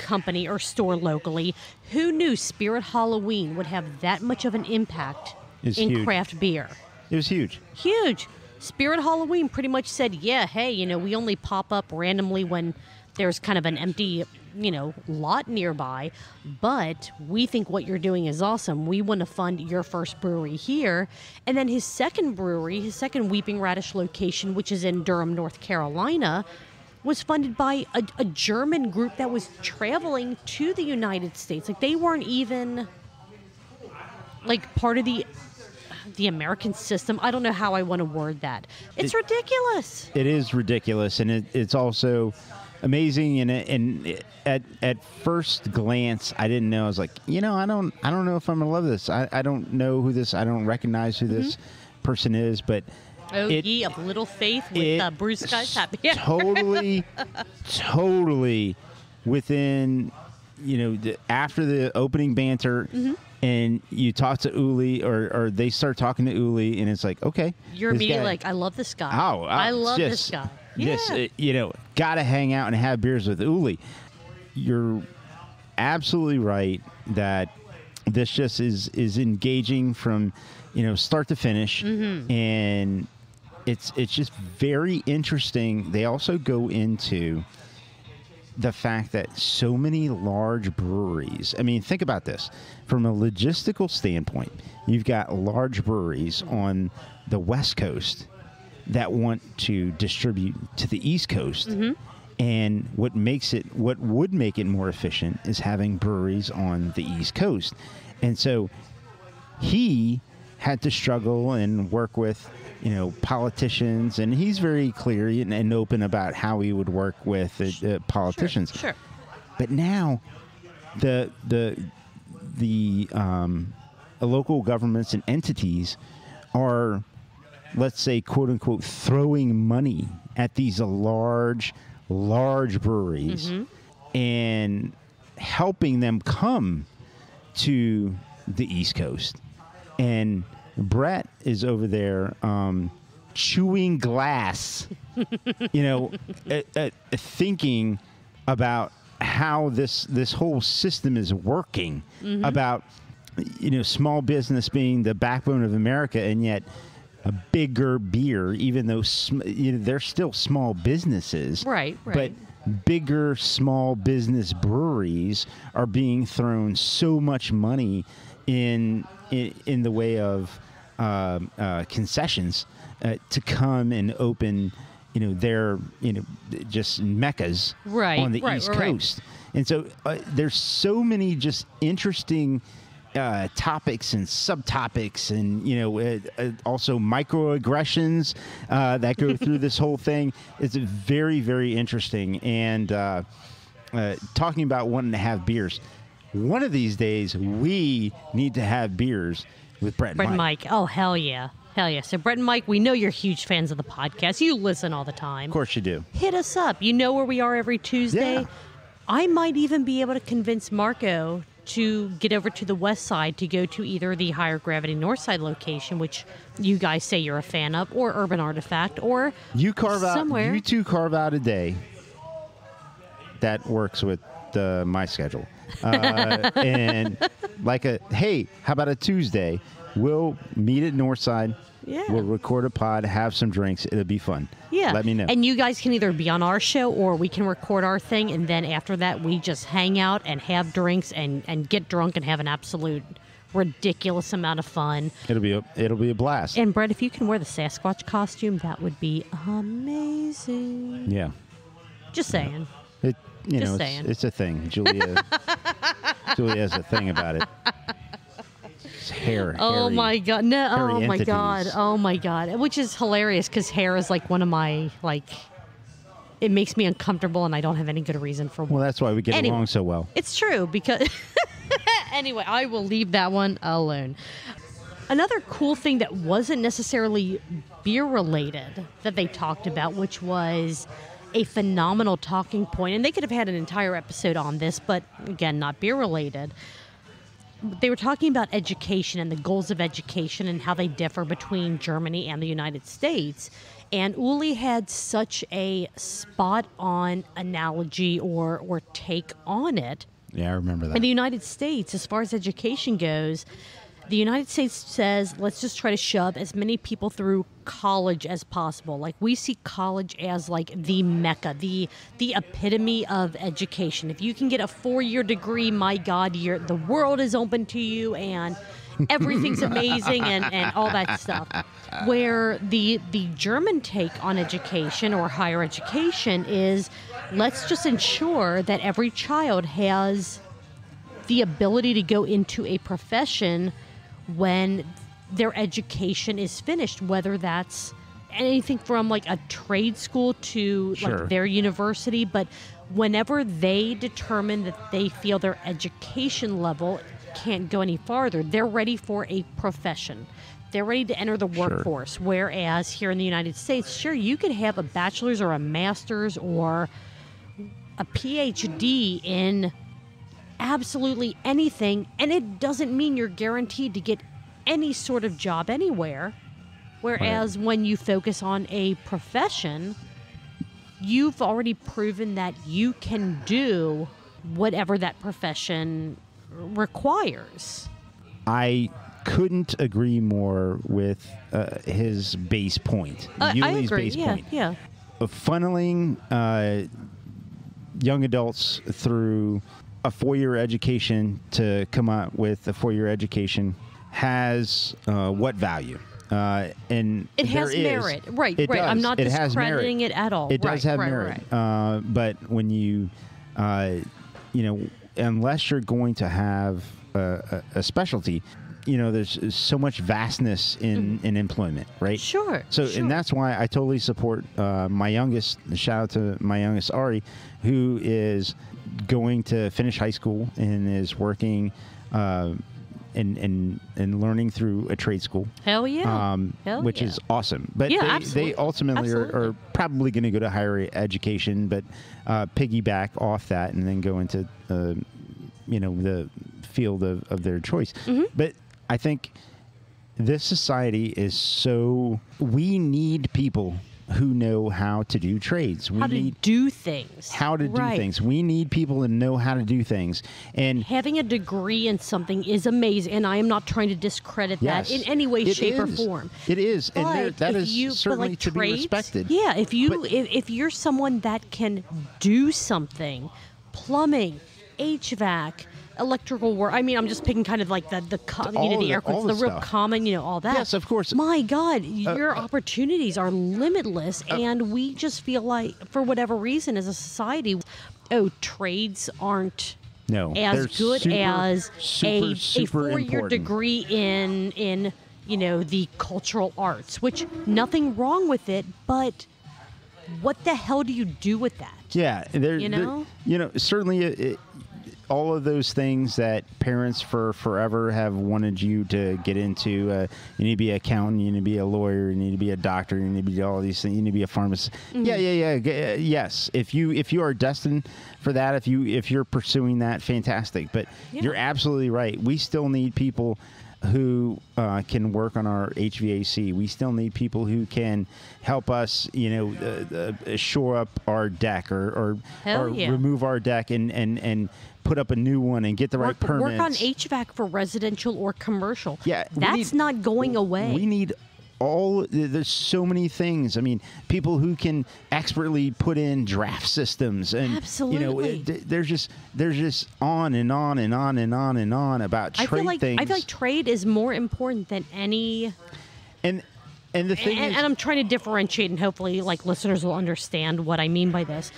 company or store locally. Who knew Spirit Halloween would have that much of an impact in huge. craft beer? It was huge. Huge. Spirit Halloween pretty much said, "Yeah, hey, you know, we only pop up randomly when there's kind of an empty, you know, lot nearby, but we think what you're doing is awesome. We want to fund your first brewery here." And then his second brewery, his second Weeping Radish location, which is in Durham, North Carolina, was funded by a, a German group that was traveling to the United States. Like they weren't even like part of the the American system. I don't know how I want to word that. It's ridiculous. It is ridiculous, and it, it's also amazing. And it, and it, at at first glance, I didn't know. I was like, you know, I don't I don't know if I'm gonna love this. I, I don't know who this. I don't recognize who this mm-hmm. person is, but Oh, it- ye of little faith with it uh, Bruce happy. Yeah. totally, totally within, you know, the, after the opening banter, Mm-hmm. and you talk to Uli, or, or they start talking to Uli, and it's like, okay, You're immediately guy- like, I love this guy. Oh, I uh, love just, this guy. Yeah. uh, you know, got to hang out and have beers with Uli. You're absolutely right that this just is is engaging from, you know, start to finish, Mm-hmm. and it's it's just very interesting. They also go into the fact that so many large breweries, I mean, think about this from a logistical standpoint, you've got large breweries on the West Coast that want to distribute to the East Coast. Mm-hmm. And what makes it, what would make it more efficient is having breweries on the East Coast. And so he had to struggle and work with you know politicians and he's very clear and, and open about how he would work with uh, uh, politicians Sure. sure. but now the the the um, local governments and entities are let's say quote unquote throwing money at these large large breweries and helping them come to the East Coast. And Brett is over there um, chewing glass, you know, uh, uh, thinking about how this this whole system is working, about you know small business being the backbone of America, and yet a bigger beer, even though sm- you know, they're still small businesses, Right, But bigger small business breweries are being thrown so much money in in, in the way of concessions uh, to come and open you know their you know just meccas Right, on the right, east right, coast and so uh, there's so many just interesting uh, topics and subtopics, and you know, uh, uh, also microaggressions uh, that go through this whole thing. It's very, very interesting. And uh, uh, talking about wanting to have beers, one of these days we need to have beers with Brett and Brett and Mike. Mike. Oh, hell yeah. Hell yeah. So, Brett and Mike, we know you're huge fans of the podcast. You listen all the time. Of course, you do. Hit us up. You know where we are every Tuesday. Yeah. I might even be able to convince Marco to get over to the west side to go to either the higher gravity north side location, which you guys say you're a fan of, or Urban Artifact, or You carve out. somewhere. You two carve out a day that works with uh, my schedule, uh, and like a hey, how about a Tuesday? We'll meet at Northside. Yeah. We'll record a pod, have some drinks. It'll be fun. Yeah. Let me know. And you guys can either be on our show or we can record our thing and then after that we just hang out and have drinks and, and get drunk and have an absolute ridiculous amount of fun. it'll be a it'll be a blast. And Brett, if you can wear the Sasquatch costume, that would be amazing. yeah. Just saying. It you Just know saying. it's, it's a thing. Julia Julia has a thing about it. It's hair. Oh hairy. my god! No! Oh my god! Oh my god! Which is hilarious because hair is like one of my like. It makes me uncomfortable, and I don't have any good reason for Well, that's why we get Anyway. along so well. It's true because anyway, I will leave that one alone. Another cool thing that wasn't necessarily beer related that they talked about, which was a phenomenal talking point, and they could have had an entire episode on this, but again, not beer related. They were talking about education and the goals of education and how they differ between Germany and the United States. And Uli had such a spot on analogy or, or take on it. Yeah, I remember that. In the United States, as far as education goes, the United States says let's just try to shove as many people through college as possible. Like we see college as like the mecca, the the epitome of education. If you can get a four-year degree, my God, you're, the world is open to you and everything's amazing and, and all that stuff. Where the the German take on education or higher education is let's just ensure that every child has the ability to go into a profession when their education is finished, whether that's anything from like a trade school to Sure. like their university, but whenever they determine that they feel their education level can't go any farther, they're ready for a profession. They're ready to enter the workforce. Whereas here in the United States, sure, you could have a bachelor's or a master's or a PhD in absolutely anything, and it doesn't mean you're guaranteed to get any sort of job anywhere. Whereas when you focus on a profession, you've already proven that you can do whatever that profession requires. I couldn't agree more with uh, his base point. Uh, I Uli's agree. base Yeah, point. yeah. Funneling uh, young adults through a four-year education to come out with a four-year education has uh, what value? Uh, and It there has is- merit. Right, right. I'm not it discrediting it at all. It does Right, have right, merit. right. Uh, but when you, uh, you know, unless you're going to have a, a, specialty, you know, there's so much vastness in, in employment, right? Sure, So, sure. and that's why I totally support uh, my youngest. Shout out to my youngest Ari, who is going to finish high school and is working. Uh, and, and and learning through a trade school, Hell yeah. um, Hell which yeah. is awesome. But Yeah, they, absolutely. they ultimately are, are probably going to go to higher education, but uh, piggyback off that and then go into uh, you know the field of, of their choice. Mm-hmm. But I think this society is so we need people who know how to do trades. We how to need do things. how to do things. We need people to know how to do things. And Having a degree in something is amazing, and I am not trying to discredit yes, that in any way, shape, or form. It is, and But that if you, certainly like to trades, be respected. Yeah, if you But- if, if you're someone that can do something, plumbing, HVAC, electrical work. I mean, I'm just picking kind of like the the co- you know the the- air quotes, the the real stuff. common, you know, all that. Yes, of course. Uh, My God, uh, uh, your opportunities are limitless, uh, and we just feel like, for whatever reason, as a society, oh, trades aren't No, as good super, as super, a, super a four-year degree in in you know the cultural arts which nothing wrong with it but what the hell do you do with that Yeah, there, You there- know? you know, certainly it, it, all of those things that parents for forever have wanted you to get into. Uh, you need to be an accountant, you need to be a lawyer, you need to be a doctor, you need to be all these things. You need to be a pharmacist. Mm-hmm. Yeah, yeah, yeah. uh, Yes, if you if you are destined for that, if you if you're pursuing that, fantastic. But Yeah. you're absolutely right. We still need people who uh, can work on our HVAC. We still need people who can help us, you know, uh, uh, shore up our deck or or, or yeah. remove our deck and, and, and put up a new one and get the right work, permits. work on HVAC for residential or commercial Yeah, that's need- not going away We need all. There's so many things. I mean, people who can expertly put in draft systems, and you know, it, there's just there's just on and on and on and on and on about I trade feel like things. I feel like trade is more important than any and and the thing and, is, and I'm trying to differentiate, and hopefully, like listeners will understand what I mean by this.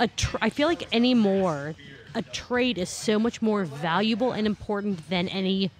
A tr- I feel like anymore, a trade is so much more valuable and important than any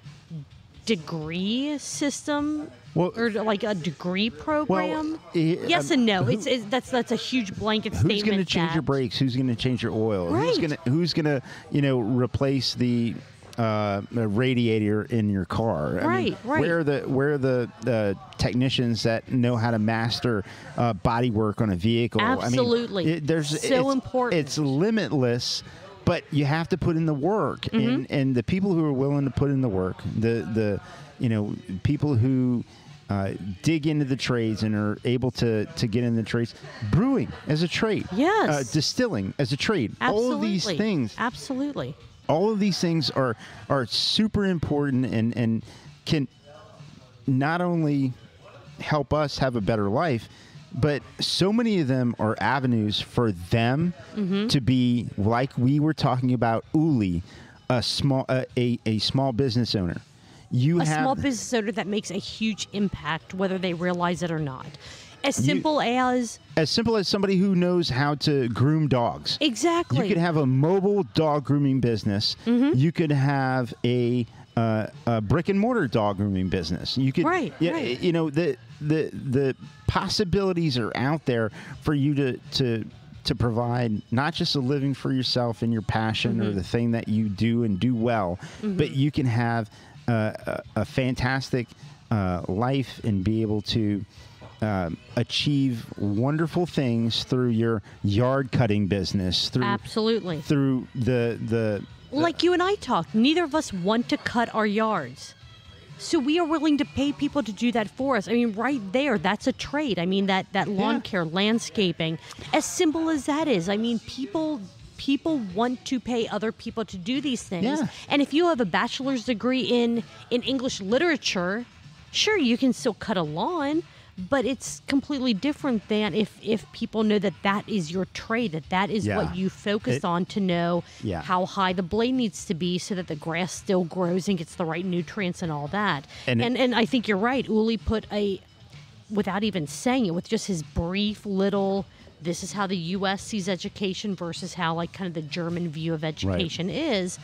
degree system Well- or like a degree program. eh, yes um, and no. who- it's, it's that's that's a huge blanket who's statement. Who's going to change your brakes? Who's going to change your oil? Who's Right. going to who's going to you know replace the uh, radiator in your car? I mean, Right, right. Where are the where are the uh, technicians that know how to master uh, body work on a vehicle? Absolutely. I mean, it- there's So it's, important. It's limitless. But you have to put in the work, Mm-hmm. and and the people who are willing to put in the work, the the you know people who uh, dig into the trades and are able to to get in the trades. Brewing as a trade, Yes. uh, distilling as a trade. Absolutely. All of these things, Absolutely. all of these things are are super important and and can not only help us have a better life, but so many of them are avenues for them Mm-hmm. to be like we were talking about Uli, a small a, a small business owner. You a have small business owner that makes a huge impact, whether they realize it or not. As simple as as simple as somebody who knows how to groom dogs. exactly. You could have a mobile dog grooming business. Mm-hmm. You could have a, uh, a brick and mortar dog grooming business. You could, Right, yeah, right. You know the the the possibilities are out there for you to to to provide not just a living for yourself and your passion Mm-hmm. or the thing that you do and do well, but you can have a, a fantastic uh, life and be able to um, achieve wonderful things through your yard cutting business, through Absolutely. through the the Like you and I talked, neither of us want to cut our yards. So we are willing to pay people to do that for us. I mean, right there, that's a trade. I mean, that that lawn Yeah. care, landscaping, as simple as that is. I mean, people people want to pay other people to do these things. Yeah. And if you have a bachelor's degree in in English literature, sure you can still cut a lawn, but it's completely different than if if people know that that is your trade, that that is Yeah. what you focus It- on to know Yeah. how high the blade needs to be so that the grass still grows and gets the right nutrients and all that. And And it- and, I think you're right. Uli put a without even saying it with just his brief little this is how the US sees education versus how like kind of the German view of education is.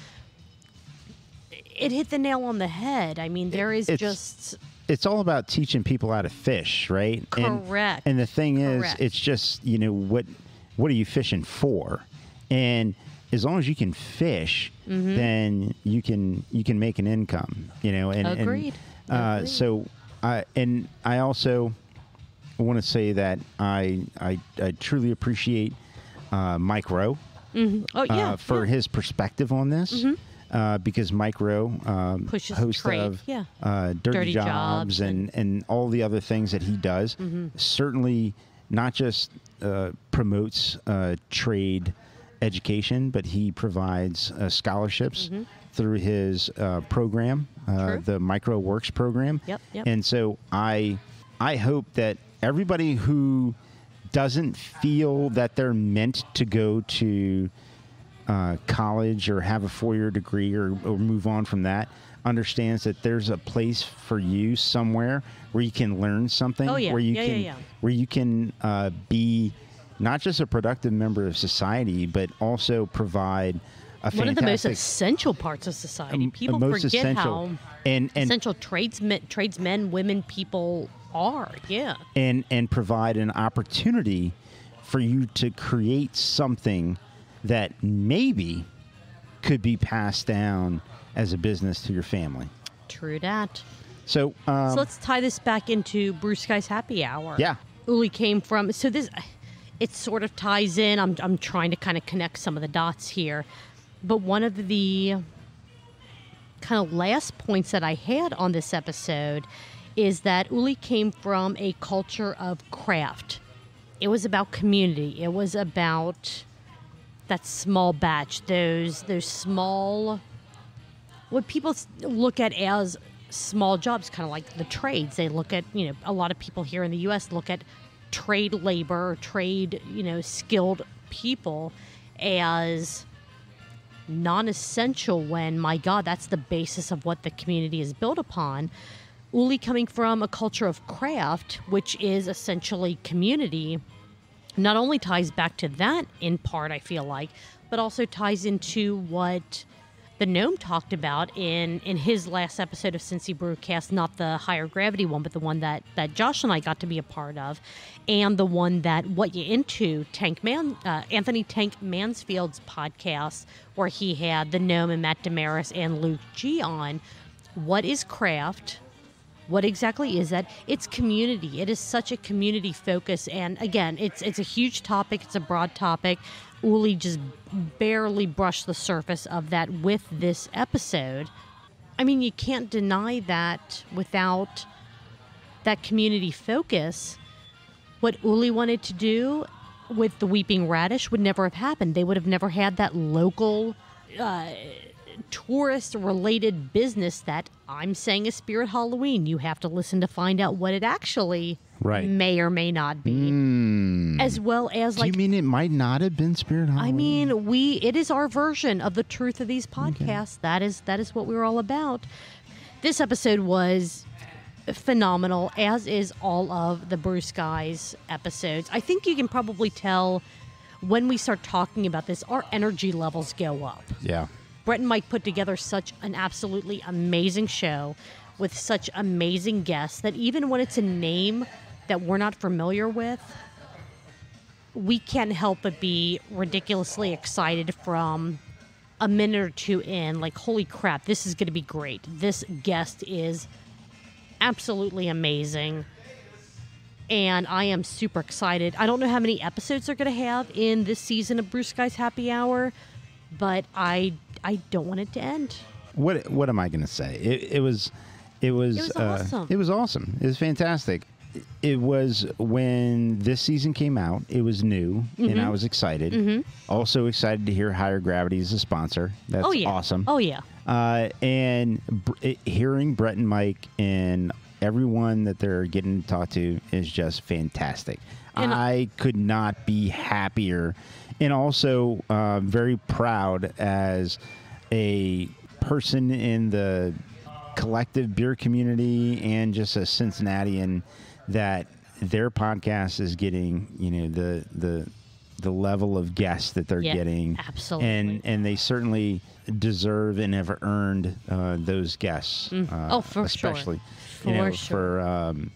It hit the nail on the head. I mean, there is It's- just it's all about teaching people how to fish, right? And- Correct. And, the thing Correct. is, it's just you know what what are you fishing for? And as long as you can fish, Mm-hmm. then you can you can make an income. You know, and and, Agreed. uh, Agreed. so I and I also want to say that I I, I truly appreciate uh, Mike Rowe oh yeah uh, for yeah. Mm-hmm. his perspective on this. Uh, because Mike Rowe, um, host trade, of yeah. uh, Dirty, Dirty Jobs, Jobs and, and all the other things that he does, Mm-hmm. certainly not just uh, promotes uh, trade education, but he provides uh, scholarships through his uh, program, uh, Mm-hmm. The mikeroweWORKS program. Yep, yep. And so I, I hope that everybody who doesn't feel that they're meant to go to uh, college or have a four-year degree or, or move on from that understands that there's a place for you somewhere where you can learn something Oh, yeah. where you Yeah, can yeah. where you can uh, be not just a productive member of society but also provide a One of the most essential parts of society. People forget essential how and and essential tradesmen, tradesmen, women, people are. Yeah. and and provide an opportunity for you to create something that maybe could be passed down as a business to your family. True that. So, um, so let's tie this back into Brew Skies Happy Hour. yeah, Uli came from. So this, it sort of ties in. I'm I'm trying to kind of connect some of the dots here, but one of the kind of last points that I had on this episode is that Uli came from a culture of craft. It was about community. It was about that small batch, those those small what people look at as small jobs, kind of like the trades. They look at, you know, a lot of people here in the U.S. look at trade labor, trade, you know, skilled people as non-essential when my god that's the basis of what the community is built upon uli coming from a culture of craft which is essentially community not only ties back to that in part, I feel like, but also ties into what the gnome talked about in in his last episode of Cincy Brewcast, not the higher gravity one, but the one that that Josh and I got to be a part of, and the one that What You Into Tank Man uh, Anthony Tank Mansfield's podcast, where he had the gnome and Matt Damaris and Luke G on. What is craft? What exactly is that? It's community. It is such a community focus and again it's it's a huge topic. It's a broad topic. Uli just barely brushed the surface of that with this episode. I mean you can't deny that without that community focus what uli wanted to do with the weeping radish would never have happened. They would have never had that local uh, tourist related business that I'm saying is Spirit Halloween. You have to listen to find out what it actually Right. may or may not be. Hmm. As well as do like you mean it might not have been Spirit Halloween? I mean, we it is our version of the truth of these podcasts. That is that is what we're all about. This episode was phenomenal, as is all of the Brew Skies episodes. I think you can probably tell when we start talking about this, our energy levels go up. yeah, Brett and Mike put together such an absolutely amazing show with such amazing guests that even when it's a name that we're not familiar with, we can't help but be ridiculously excited from a minute or two in. Like, holy crap, this is going to be great. This guest is absolutely amazing. And I am super excited. I don't know how many episodes they're going to have in this season of Brew Skies Happy Hour, but I I don't want it to end. what what am I going to say? It, it was, it was, It was uh, awesome. It was awesome. It was fantastic. It was when this season came out. It was new, and Mm-hmm. I was excited. Also excited to hear Higher Gravity as a sponsor. That's oh yeah, awesome. Oh yeah. Uh, and br- hearing Brett and Mike and everyone that they're getting to talk to is just fantastic. And- I could not be happier, and also uh, very proud as a person in the collective beer community and just a Cincinnatian that their podcast is getting you know the the the level of guests that they're Yeah, getting absolutely. and and they certainly deserve and have earned uh, those guests. Uh, Oh, for sure. especially, For you know, sure. for um,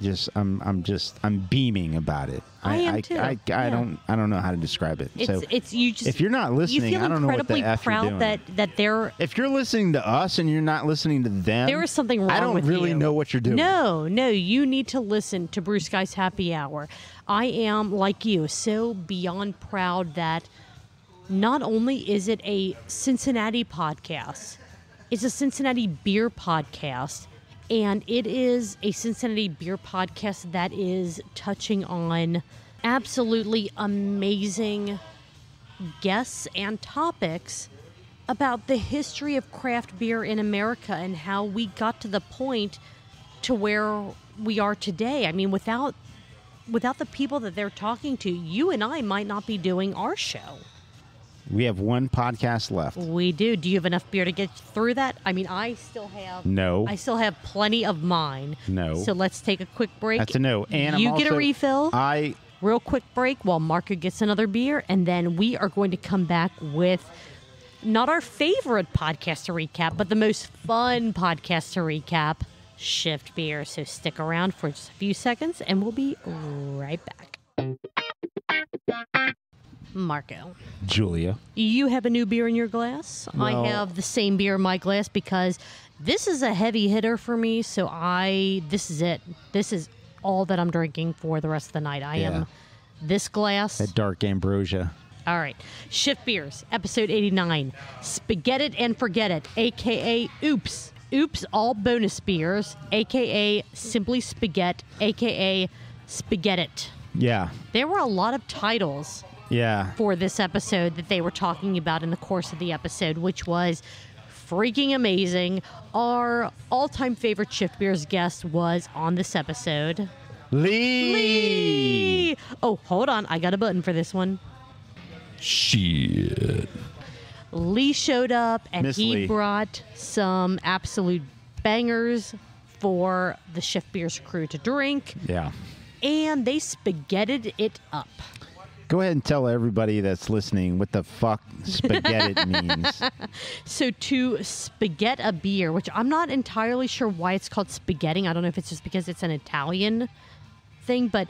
just I'm I'm just I'm beaming about it. I am I, too. I, I Yeah. don't I don't know how to describe it. It's so it's you just if you're not you listening, feel I don't know what the incredibly f you're proud doing. that that they're if you're listening to us and you're not listening to them, there is something wrong I don't really you. know what you're doing. No, no, you need to listen to Brew Skies Happy Hour. I am like you, so beyond proud that not only is it a Cincinnati podcast, it's a Cincinnati beer podcast, and it is a Cincinnati beer podcast that is touching on absolutely amazing guests and topics about the history of craft beer in America and how we got to the point to where we are today. I mean, without without the people that they're talking to, you and I might not be doing our show. We have one podcast left. We do. Do you have enough beer to get through that? I mean, I still have. No. I still have plenty of mine. No. So let's take a quick break. That's a no. And I'm you get a refill. I real quick break while Marco gets another beer, and then we are going to come back with not our favorite podcast to recap, but the most fun podcast to recap Shift Beer. So stick around for just a few seconds, and we'll be right back. Marco, Julia. you have a new beer in your glass. Well- I have the same beer in my glass because this is a heavy hitter for me. So I, this is it. This is all that I'm drinking for the rest of the night. I Yeah. am this glass. That dark ambrosia. All right. Shift Beers, episode 89. Spaghetti It and Forget It, aka Oops. Oops, all bonus beers, aka Simply Spaghetti, aka Spaghetti. Yeah. There were a lot of titles Yeah. for this episode that they were talking about in the course of the episode, which was freaking amazing. Our all time favorite Shift Beers guest was on this episode. Lee. Lee! Oh, hold on. I got a button for this one. Shit. Lee showed up and Miss he Lee. brought some absolute bangers for the Shift Beers crew to drink, Yeah. and they spaghetted it up. Go ahead and tell everybody that's listening what the fuck spaghetti means. So to spaghetti a beer, which I'm not entirely sure why it's called spaghetti. I don't know if it's just because it's an Italian thing, but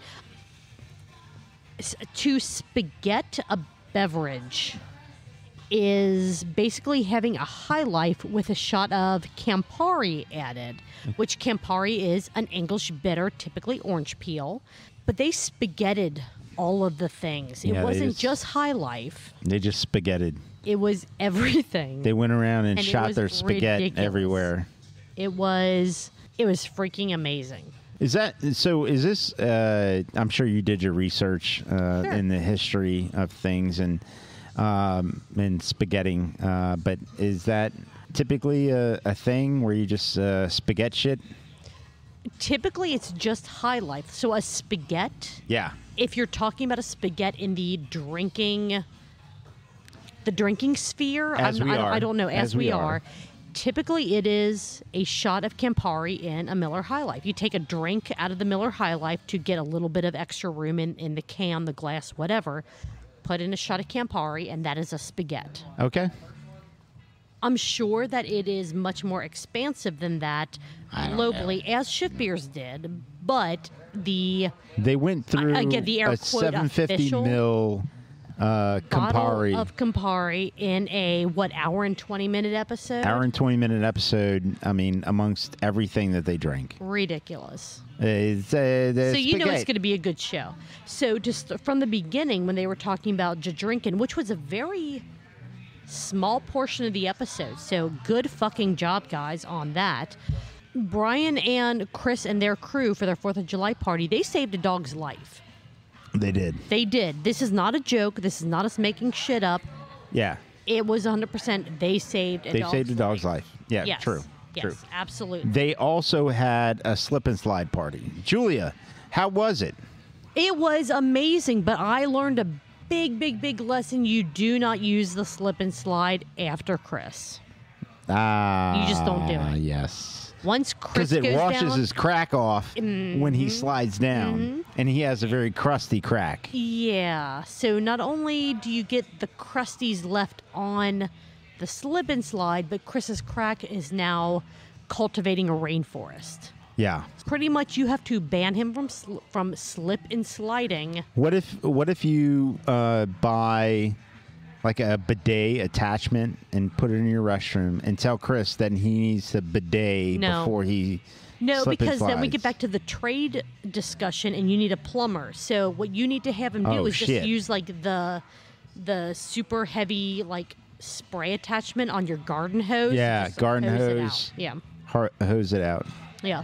to spaghetti a beverage is basically having a high life with a shot of Campari added, which Campari is an English bitter, typically orange peel, but they spaghetted all of the things. It Yeah, they wasn't just- just high life. They just spaghetted. It was everything. They went around and, And it shot was their spaghetti ridiculous. everywhere. It was it was freaking amazing. Is that so? Is this? Uh, I'm sure you did your research uh, Sure. in the history of things and um, and spaghetting, uh, but is that typically a, a thing where you just uh, spaghetti shit? Typically it's just high life. So a spaghetti, Yeah, if you're talking about a spaghetti in the drinking the drinking sphere, As I'm, we I, don't- are. I don't know, as, As we we, are. are. Typically, it is a shot of Campari in a Miller High Life. You take a drink out of the Miller High Life to get a little bit of extra room in, in the can, the glass, whatever. Put in a shot of Campari, and that is a spaghetti. okay. I'm sure that it is much more expansive than that globally, as Shift Beers did. But the They went through again, the air a quote 750 official mil uh, Campari, of Campari in a what hour and 20 minute episode? hour and 20 minute episode. I mean, amongst everything that they drank, Ridiculous. it's, uh, So you know it's going to be a good show. So just from the beginning, when they were talking about drinking, which was a very small portion of the episode, so good fucking job, guys, on that. Brian and Chris and their crew for their Fourth of July party, they saved a dog's life. They did. They did. This is not a joke. This is not us making shit up. Yeah, It was 100% they saved a they dog's saved the dog's life. Yeah, Yes. true. Yes, True. absolutely. They also had a slip and slide party. Julia, how was it? It was amazing, but I learned a big, big, big lesson. You do not use the slip and slide after Chris. Ah, You just don't do it. Yes. Once Chris Because it washes down, his crack off when he slides down, and he has a very crusty crack. yeah. So not only do you get the crusties left on the slip and slide, but Chris's crack is now cultivating a rainforest. Yeah. Pretty much, you have to ban him from sl- from slip and sliding. What if What if you uh, buy like a bidet attachment and put it in your restroom and tell Chris that he needs a bidet No. before he No, because then we get back to the trade discussion, and you need a plumber. So what you need to have him do Oh, is shit. just use like the the super heavy like spray attachment on your garden hose. Yeah, garden hose hose. Yeah. hose it out. Yeah.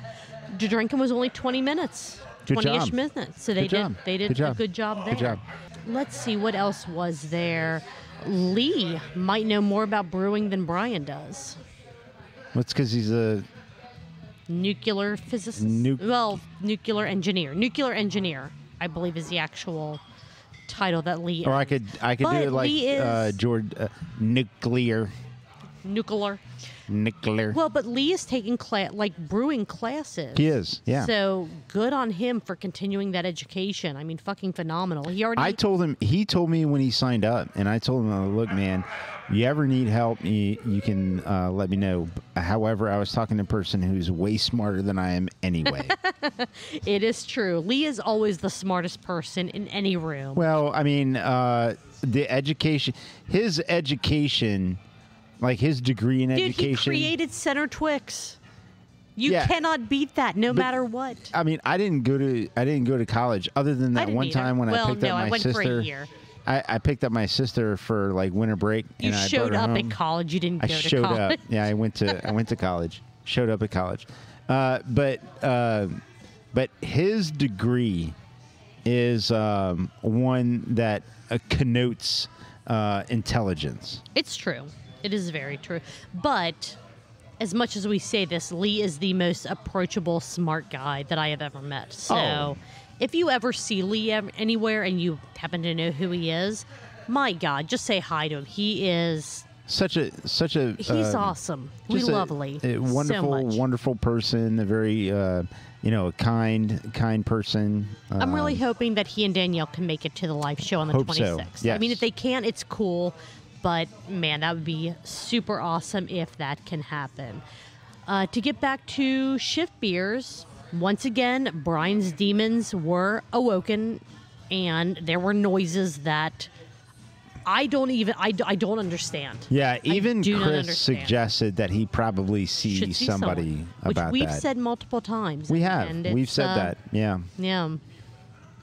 Drinking was only 20 minutes. Good 20-ish job. minutes. So they Good did job. they did Good a good job there. Good job. Let's see what else was there. Lee might know more about brewing than Brian does. That's because he's a Nuclear physicist. Nu- well, nuclear engineer. Nuclear engineer, I believe, is the actual title that Lee. or I could I could do it like uh, George uh, nuclear nuclear. nuclear. Well, but Lee is taking cla- like brewing classes. he is. Yeah. So good on him for continuing that education. I mean, fucking phenomenal. He already. I told him. He told me when he signed up, and I told him, uh, "Look, man, you ever need help, you, you can uh, let me know." However, I was talking to a person who's way smarter than I am anyway. It is true. Lee is always the smartest person in any room. well, I mean, uh, the education, his education, like his degree in Dude, education. he created Center Twix. You Yeah. cannot beat that, no matter what. I mean, I didn't go to I didn't go to college other than that one either. time when Well, I picked no, up I my went for a sister. year. I, I picked up my sister for like winter break. You and showed her up home. at college. You didn't I go to showed college. up. Yeah, I went to I went to college. Showed up at college, uh, but uh, but his degree is um, one that uh, connotes uh, intelligence. It's true. It is very true. But as much as we say this, Lee is the most approachable, smart guy that I have ever met. So Oh. if you ever see Lee anywhere and you happen to know who he is, my God, just say hi to him. He is. Such a such a He's um, awesome. We just a- love Lee. A wonderful, so wonderful person. A very, uh, you know, a kind, kind person. I'm really Um, hoping that he and Danielle can make it to the live show on the 26th. so, I mean, if they can't, it's cool. But man, that would be super awesome if that can happen. Uh, to get back to shift beers, once again, Brian's demons were awoken, and there were noises that I don't even I, I don't understand. Yeah, even Chris suggested that he probably see, see somebody someone, which we've that. said multiple times. we have. We've said uh, that. Yeah. Yeah.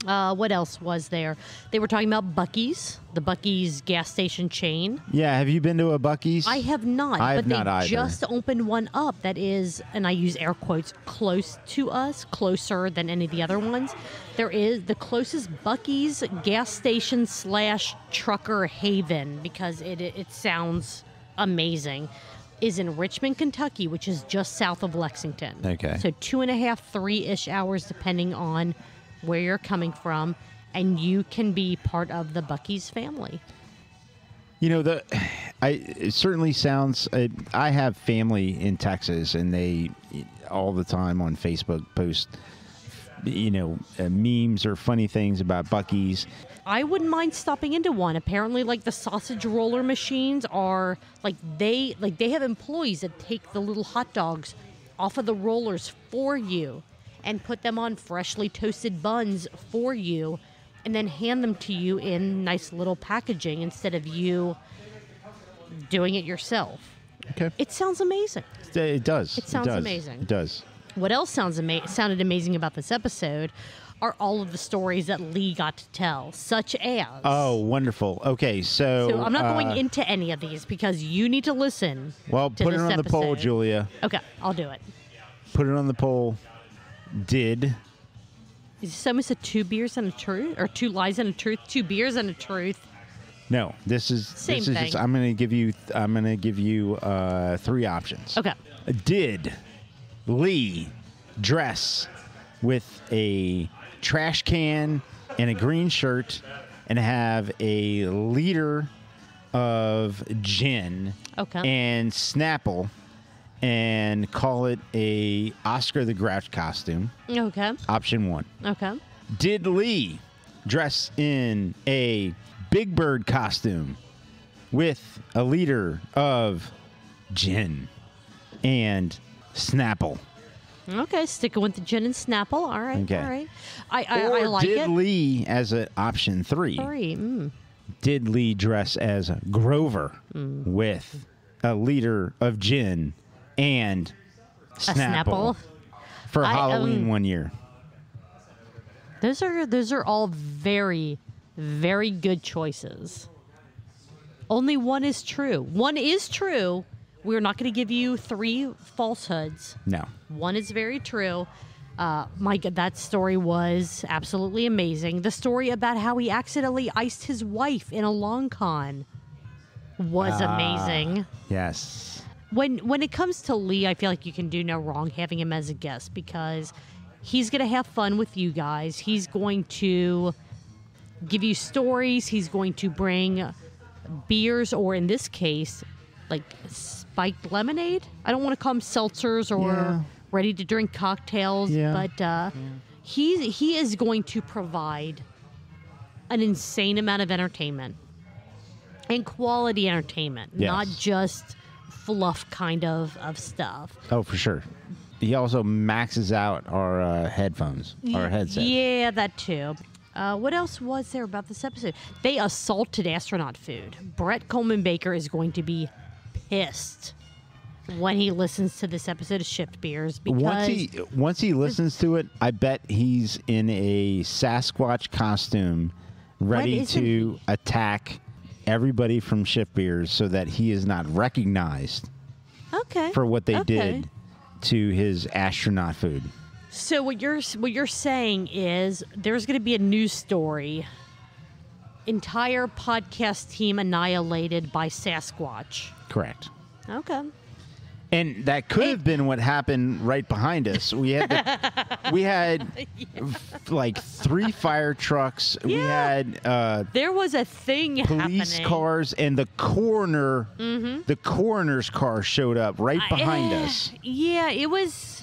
Uh, what else was there? They were talking about Buc-ee's, the Buc-ee's gas station chain. Yeah. Have you been to a Buc-ee's? I have not, I but have they not either. just opened one up that is, and I use air quotes, close to us, closer than any of the other ones. There is the closest Buc-ee's gas station slash trucker haven because it it, it sounds amazing. Is in Richmond, Kentucky, which is just south of Lexington. Okay. So two and a half, three ish hours, depending on where you're coming from, and you can be part of the Buc-ee's family. You know the, I it certainly sounds. Uh, I have family in Texas, and they all the time on Facebook post, you know, uh, memes or funny things about Buc-ee's. I wouldn't mind stopping into one. Apparently, like the sausage roller machines are like they like they have employees that take the little hot dogs off of the rollers for you and put them on freshly toasted buns for you and then hand them to you in nice little packaging instead of you doing it yourself. Okay. It sounds amazing. It does. It sounds does. amazing. It does. What else sounds ama- sounded amazing about this episode are all of the stories that Lee got to tell, such as Oh, wonderful. Okay, so So I'm not uh, going into any of these because you need to listen. Well, to put it on the poll. Julia. Okay, I'll do it. Put it on the poll. Did Is this almost a two beers and a truth, or two lies and a truth? Two beers and a truth. no? This is Same this is. thing. Just, I'm going to give you. I'm going to give you uh, three options. Okay. Did Lee dress with a trash can and a green shirt and have a liter of gin Okay. and Snapple and call it a Oscar the Grouch costume? Okay. Option one. Okay. Did Lee dress in a Big Bird costume with a liter of gin and Snapple? Okay. Sticking with the gin and Snapple. All right. Okay. All right. I I, or I like did it. Lee, as an option three, Three. Mm. did Lee dress as Grover Mm. with a liter of gin and A Snapple, Snapple. for I, Halloween um, one year? Those are those are all very, very good choices. Only one is true. One is true. We're not going to give you three falsehoods. No. One is very true. Uh, my God, that story was absolutely amazing. The story about how he accidentally iced his wife in a long con was Ah. amazing. Yes. When when it comes to Lee, I feel like you can do no wrong having him as a guest because he's going to have fun with you guys. He's going to give you stories. He's going to bring beers, or in this case, like spiked lemonade. I don't want to call them seltzers or Yeah. ready to drink cocktails, Yeah. but uh, he he is going to provide an insane amount of entertainment and quality entertainment, Yes. not just fluff kind of of stuff. Oh, for sure. He also maxes out our uh, headphones, our headset. Yeah, that too. Uh, what else was there about this episode? They assaulted astronaut food. Brett Coleman Baker is going to be pissed when he listens to this episode of Shift Beers because Once he once he listens to it, I bet he's in a Sasquatch costume, ready isn't to attack everybody from Shift Beers, so that he is not recognized okay for what they okay. did to his astronaut food. So what you're what you're saying is there's going to be a news story. Entire podcast team annihilated by Sasquatch. Correct. Okay. And that could have been what happened right behind us. We had the, we had f- like three fire trucks. We had uh, There was a thing police happening. Cars, and the coroner, the coroner's car showed up right behind Eh, us. Yeah, it was.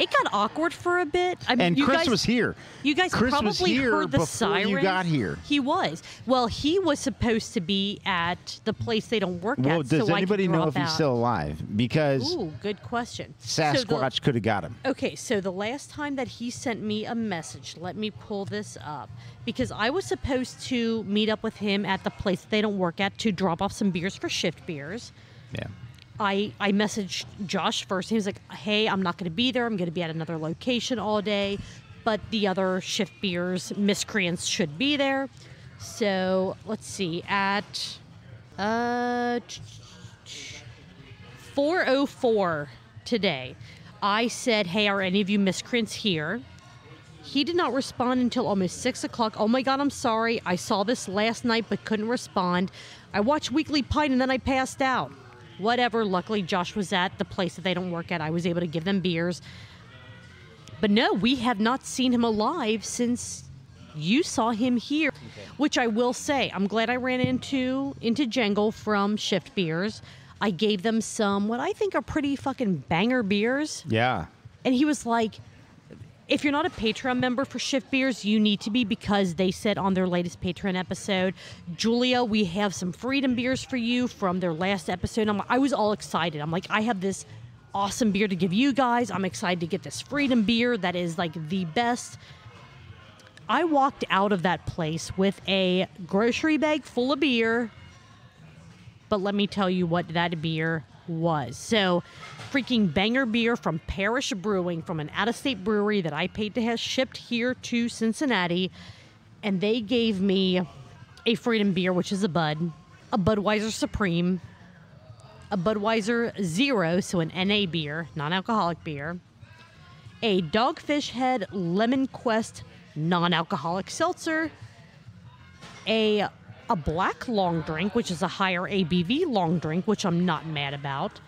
It got awkward for a bit. I mean, And Chris guys, was here. You guys Chris probably heard the sirens. you got here. He was. Well, he was supposed to be at the place they don't work Well, at. does so anybody know if he's still alive? Because Ooh, good question. So Sasquatch could have got him. Okay, so the last time that he sent me a message, let me pull this up because I was supposed to meet up with him at the place they don't work at to drop off some beers for shift beers. Yeah. I I messaged Josh first. He was like, "Hey, I'm not going to be there. I'm going to be at another location all day, but the other shift beers miscreants should be there." So let's see at uh 404 today. I said, "Hey, are any of you miscreants here?" He did not respond until almost six o'clock. Oh my god, I'm sorry. I saw this last night but couldn't respond. I watched Weekly Pine and then I passed out. Whatever. Luckily, Josh was at the place that they don't work at. I was able to give them beers. But no, we have not seen him alive since you saw him here. Which I will say, I'm glad I ran into into Jangle from Shift Beers. I gave them some what I think are pretty fucking banger beers. Yeah. And he was like, if you're not a Patreon member for Shift Beers, you need to be because they said on their latest Patreon episode, Julia, we have some freedom beers for you from their last episode. I'm, I was all excited. I'm like, I have this awesome beer to give you guys. I'm excited to get this freedom beer that is like the best. I walked out of that place with a grocery bag full of beer, but let me tell you what that beer was. So, freaking banger beer from Parish Brewing from an out of state brewery that I paid to have shipped here to Cincinnati. And they gave me a Freedom beer, which is a Bud, a Budweiser Supreme, a Budweiser Zero, so an NA beer, non alcoholic beer, a Dogfish Head Lemon Quest non alcoholic seltzer, a a black long drink, which is a higher ABV long drink, which I'm not mad about.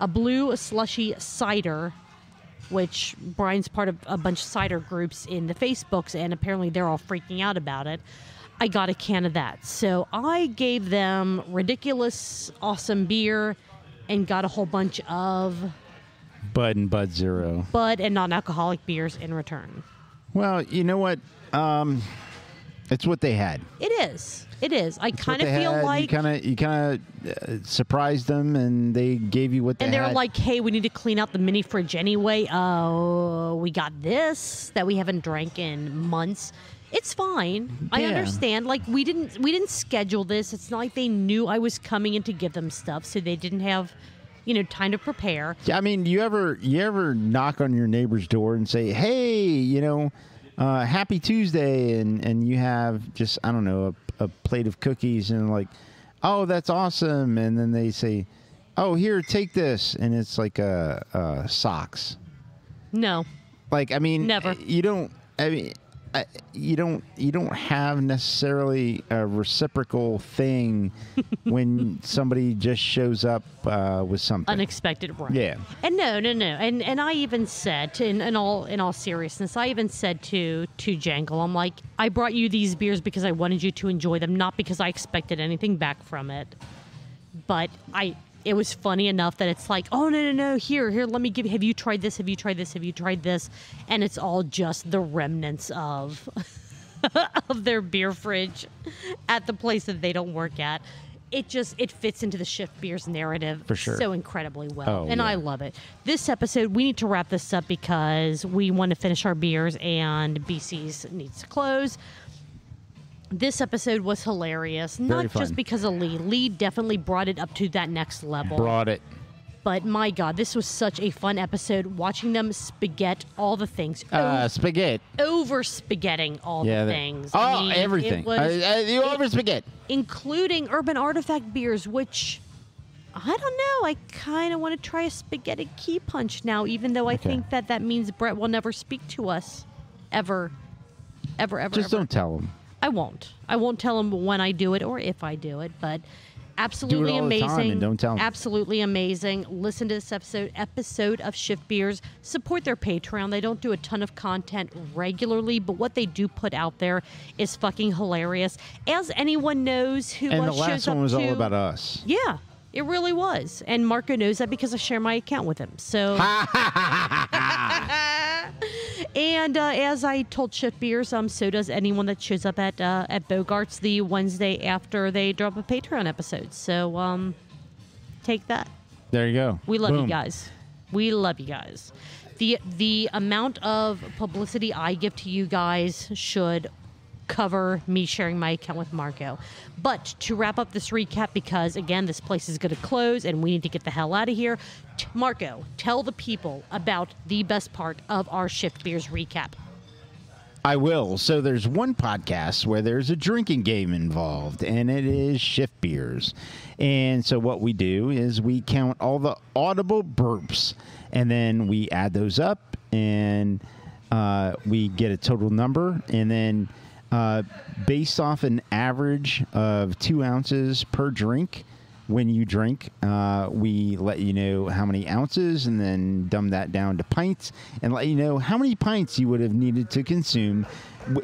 A blue slushy cider, which Brian's part of a bunch of cider groups in the Facebooks, and apparently they're all freaking out about it. I got a can of that. So I gave them ridiculous, awesome beer and got a whole bunch of Bud and Bud Zero. Bud and non alcoholic beers in return. Well, you know what? Um, it's what they had. It is. It is. I kind of feel had. like. you kind of you kind of uh, surprised them, and they gave you what they and they're like, "Hey, we need to clean out the mini fridge anyway. Oh, we got this that we haven't drank in months. It's fine. I understand. Like we didn't we didn't schedule this. It's not like they knew I was coming in to give them stuff, so they didn't have, you know, time to prepare. Yeah, I mean, you ever you ever knock on your neighbor's door and say, "Hey, you know, uh, Happy Tuesday," and and you have just I don't know a, a plate of cookies and like, "Oh, that's awesome," and then they say, oh, here, take this, and it's like uh, uh, socks. No. Like, I mean, Never. You don't. I mean, I, you don't. You don't have necessarily a reciprocal thing when somebody just shows up uh, with something. unexpected right Yeah. and no no no and and i even said to, in, in all in all seriousness i even said to to jangle i'm like i brought you these beers because i wanted you to enjoy them not because i expected anything back from it but i it was funny enough that it's like oh no no no here here let me give you have you tried this have you tried this have you tried this and it's all just the remnants of of their beer fridge at the place that they don't work at. It just it fits into the shift beers narrative For sure. so incredibly well, Oh, and yeah. I love it. This episode we need to wrap this up because we want to finish our beers and BC's needs to close. This episode was hilarious, Very not fun. just because of Lee. Lee definitely brought it up to that next level. Brought it. But my God, this was such a fun episode. Watching them spaghetti all the things, Uh, spaghetti. over spaghetting all Yeah. the things. Oh, I mean, it everything. was- Uh, uh, you over spaghetti. including Urban Artifact beers, which I don't know. I kind of want to try a spaghetti key punch now, even though I Okay. think that that means Brett will never speak to us ever, ever, ever. Just ever. don't tell them. I won't. I won't tell him when I do it or if I do it, but absolutely all the amazing. don't tell. Absolutely amazing. Listen to this episode episode of Shift Beers. Support their Patreon. They don't do a ton of content regularly, but what they do put out there is fucking hilarious. As anyone knows who And uh, the last up one was all to- about us. Yeah. It really was. And Marco knows that because I share my account with him. So And uh, as I told Shift Beers, um, so does anyone that shows up at uh, at Bogarts the Wednesday after they drop a Patreon episode. So um, take that. There you go. We love you guys. We love you guys. The the amount of publicity I give to you guys should cover me sharing my account with Marco. But to wrap up this recap, because again, this place is going to close and we need to get the hell out of here. T- Marco, tell the people about the best part of our Shift Beers recap. I will. So there's one podcast where there's a drinking game involved, and it is Shift Beers. And so what we do is we count all the audible burps, and then we add those up, and uh, we get a total number, and then uh, based off an average of two ounces per drink. When you drink, uh, we let you know how many ounces and then dumb that down to pints and let you know how many pints you would have needed to consume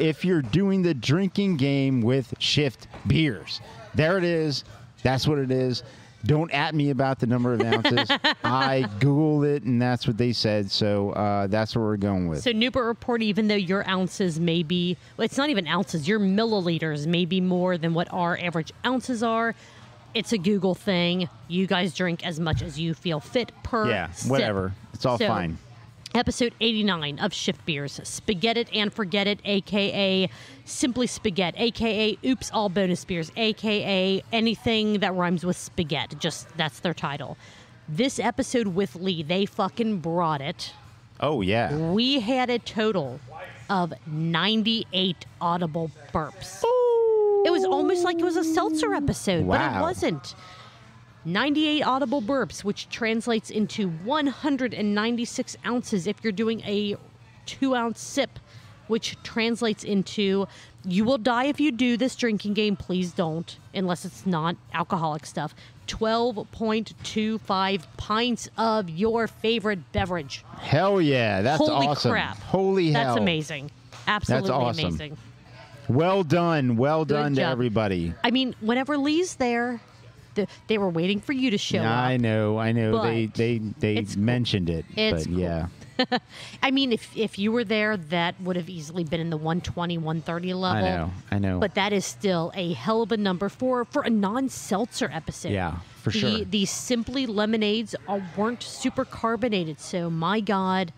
if you're doing the drinking game with shift beers. There it is. That's what it is. Don't at me about the number of ounces. I Googled it and that's what they said. So uh, that's what we're going with. So Newport Report, even though your ounces may be, well, it's not even ounces, your milliliters may be more than what our average ounces are. It's a Google thing. You guys drink as much as you feel fit per yeah, sip. whatever. It's all So, fine. Episode 89 of Shift Beers, Spaghetti It and Forget It, aka Simply Spaghetti, aka Oops All Bonus Beers, aka anything that rhymes with spaghetti. Just that's their title. This episode with Lee, they fucking brought it. Oh, yeah. We had a total of 98 audible burps. It was almost like it was a seltzer episode, but it wasn't. 98 audible burps, which translates into 196 ounces if you're doing a two ounce sip, which translates into you will die if you do this drinking game. Please don't, unless it's not alcoholic stuff. 12.25 pints of your favorite beverage. Hell yeah. That's Holy awesome. crap. Holy hell. That's amazing. Absolutely awesome. amazing. Well done. Well Good done to everybody. I mean, whenever Lee's there, the, they were waiting for you to show up. I know, I know. they they they it's cool. mentioned it, It's but cool. yeah, I mean, if if you were there, that would have easily been in the 120, 130 level. I know, I know. But that is still a hell of a number for for a non-seltzer episode. Yeah, for the, sure. The simply lemonades are, weren't super carbonated, so my God,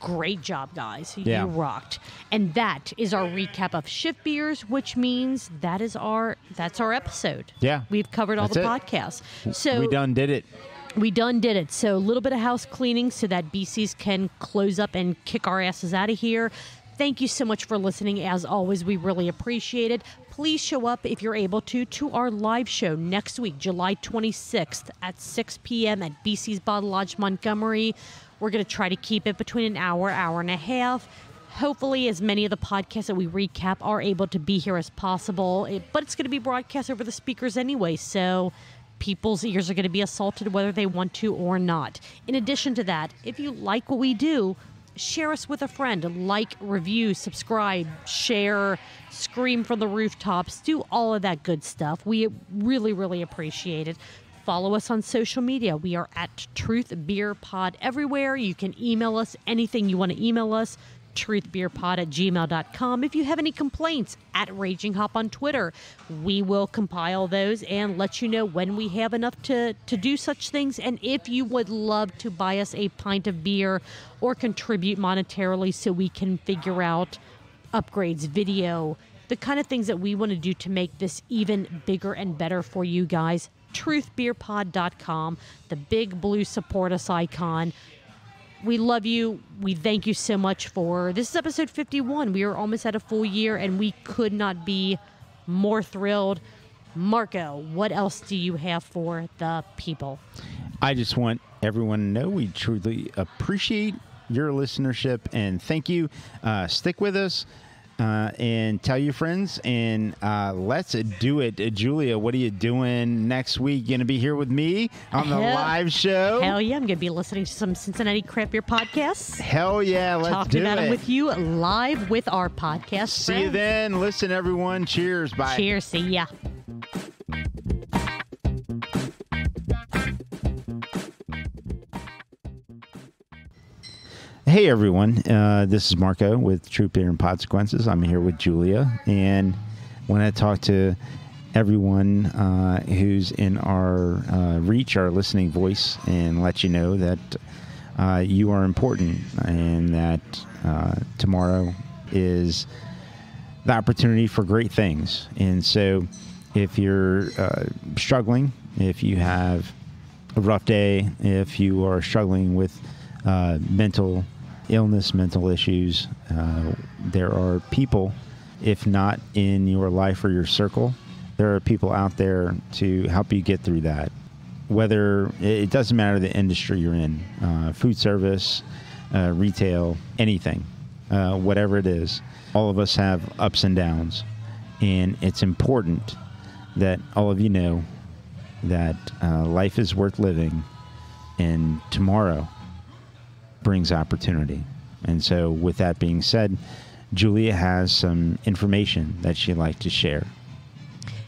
great job, guys! Yeah. You rocked. And that is our recap of shift beers, which means that is our that's our episode. Yeah. we've covered all That's the it. podcasts. So we done did it. we done did it. So a little bit of house cleaning so that BCs can close up and kick our asses out of here. Thank you so much for listening. As always, we really appreciate it. Please show up if you're able to to our live show next week, July 26th at 6 p.m. at BC's Bottle Lodge, Montgomery. We're going to try to keep it between an hour, hour and a half. Hopefully, as many of the podcasts that we recap are able to be here as possible. It- but it's going to be broadcast over the speakers anyway, so people's ears are going to be assaulted whether they want to or not. In addition to that, if you like what we do, share us with a friend. Like, review, subscribe, share, scream from the rooftops, do all of that good stuff. We really, really appreciate it. Follow us on social media. We are at Truth Beer Pod everywhere. You can email us anything you want to email us truthbeerpod at gmail.com. If you have any complaints, at Raging Hop on Twitter, we will compile those and let you know when we have enough to, to do such things. And if you would love to buy us a pint of beer or contribute monetarily so we can figure out upgrades, video, the kind of things that we want to do to make this even bigger and better for you guys. Truthbeerpod.com, the big blue support us icon. We love you. We thank you so much for this is episode 51. We are almost at a full year and we could not be more thrilled. Marco, what else do you have for the people? I just want everyone to know we truly appreciate your listenership and thank you. Uh, stick with us uh, and tell your friends and uh, let's do it. Uh, Julia, what are you doing next week? Going to be here with me on the Hell- live show? Hell yeah, I'm going to be listening to some Cincinnati Craft Beer podcasts. Hell yeah, let's Talking do about it. it with you live with our podcast. See you friends. then. Listen, everyone. Cheers. Bye. Cheers. See ya. Hey everyone, uh, this is Marco with Truth Beer and Consequences. I'm here with Julia, and when I talk to everyone uh, who's in our uh, reach, our listening voice, and let you know that uh, you are important, and that uh, tomorrow is the opportunity for great things. And so, if you're uh, struggling, if you have a rough day, if you are struggling with uh, mental illness, mental issues, uh, there are people, if not in your life or your circle, there are people out there to help you get through that. Whether it doesn't matter the industry you're in, uh, food service, uh, retail, anything, uh, whatever it is, all of us have ups and downs. And it's important that all of you know that uh, life is worth living and tomorrow brings opportunity. And so, with that being said, Julia has some information that she'd like to share.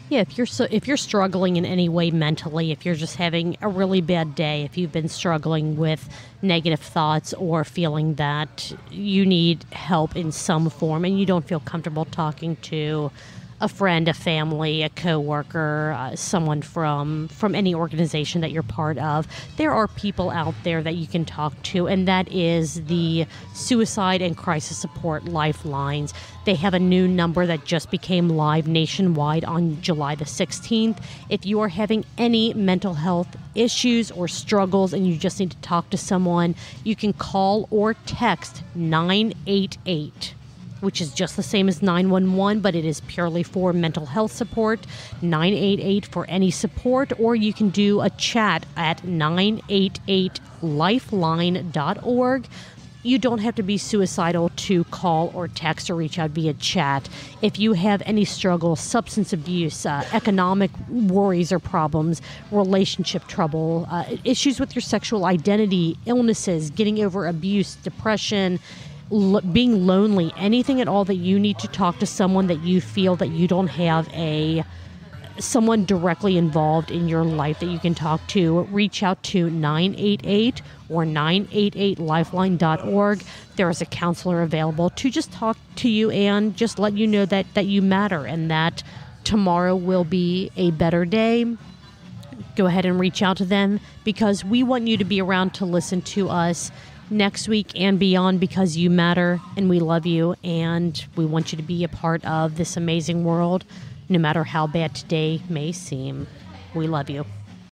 Yeah, if you're so, if you're struggling in any way mentally, if you're just having a really bad day, if you've been struggling with negative thoughts or feeling that you need help in some form and you don't feel comfortable talking to a friend, a family, a coworker, uh, someone from from any organization that you're part of, there are people out there that you can talk to, and that is the Suicide and Crisis Support Lifelines. They have a new number that just became live nationwide on July the 16th. If you are having any mental health issues or struggles and you just need to talk to someone, you can call or text 988 which is just the same as 911, but it is purely for mental health support. 988 for any support, or you can do a chat at 988lifeline.org. You don't have to be suicidal to call or text or reach out via chat. If you have any struggles, substance abuse, uh, economic worries or problems, relationship trouble, uh, issues with your sexual identity, illnesses, getting over abuse, depression, l- being lonely, anything at all that you need to talk to someone that you feel that you don't have a someone directly involved in your life that you can talk to, reach out to 988 or 988lifeline.org. There is a counselor available to just talk to you and just let you know that that you matter and that tomorrow will be a better day go ahead and reach out to them because we want you to be around to listen to us next week and beyond because you matter and we love you and we want you to be a part of this amazing world no matter how bad today may seem. We love you.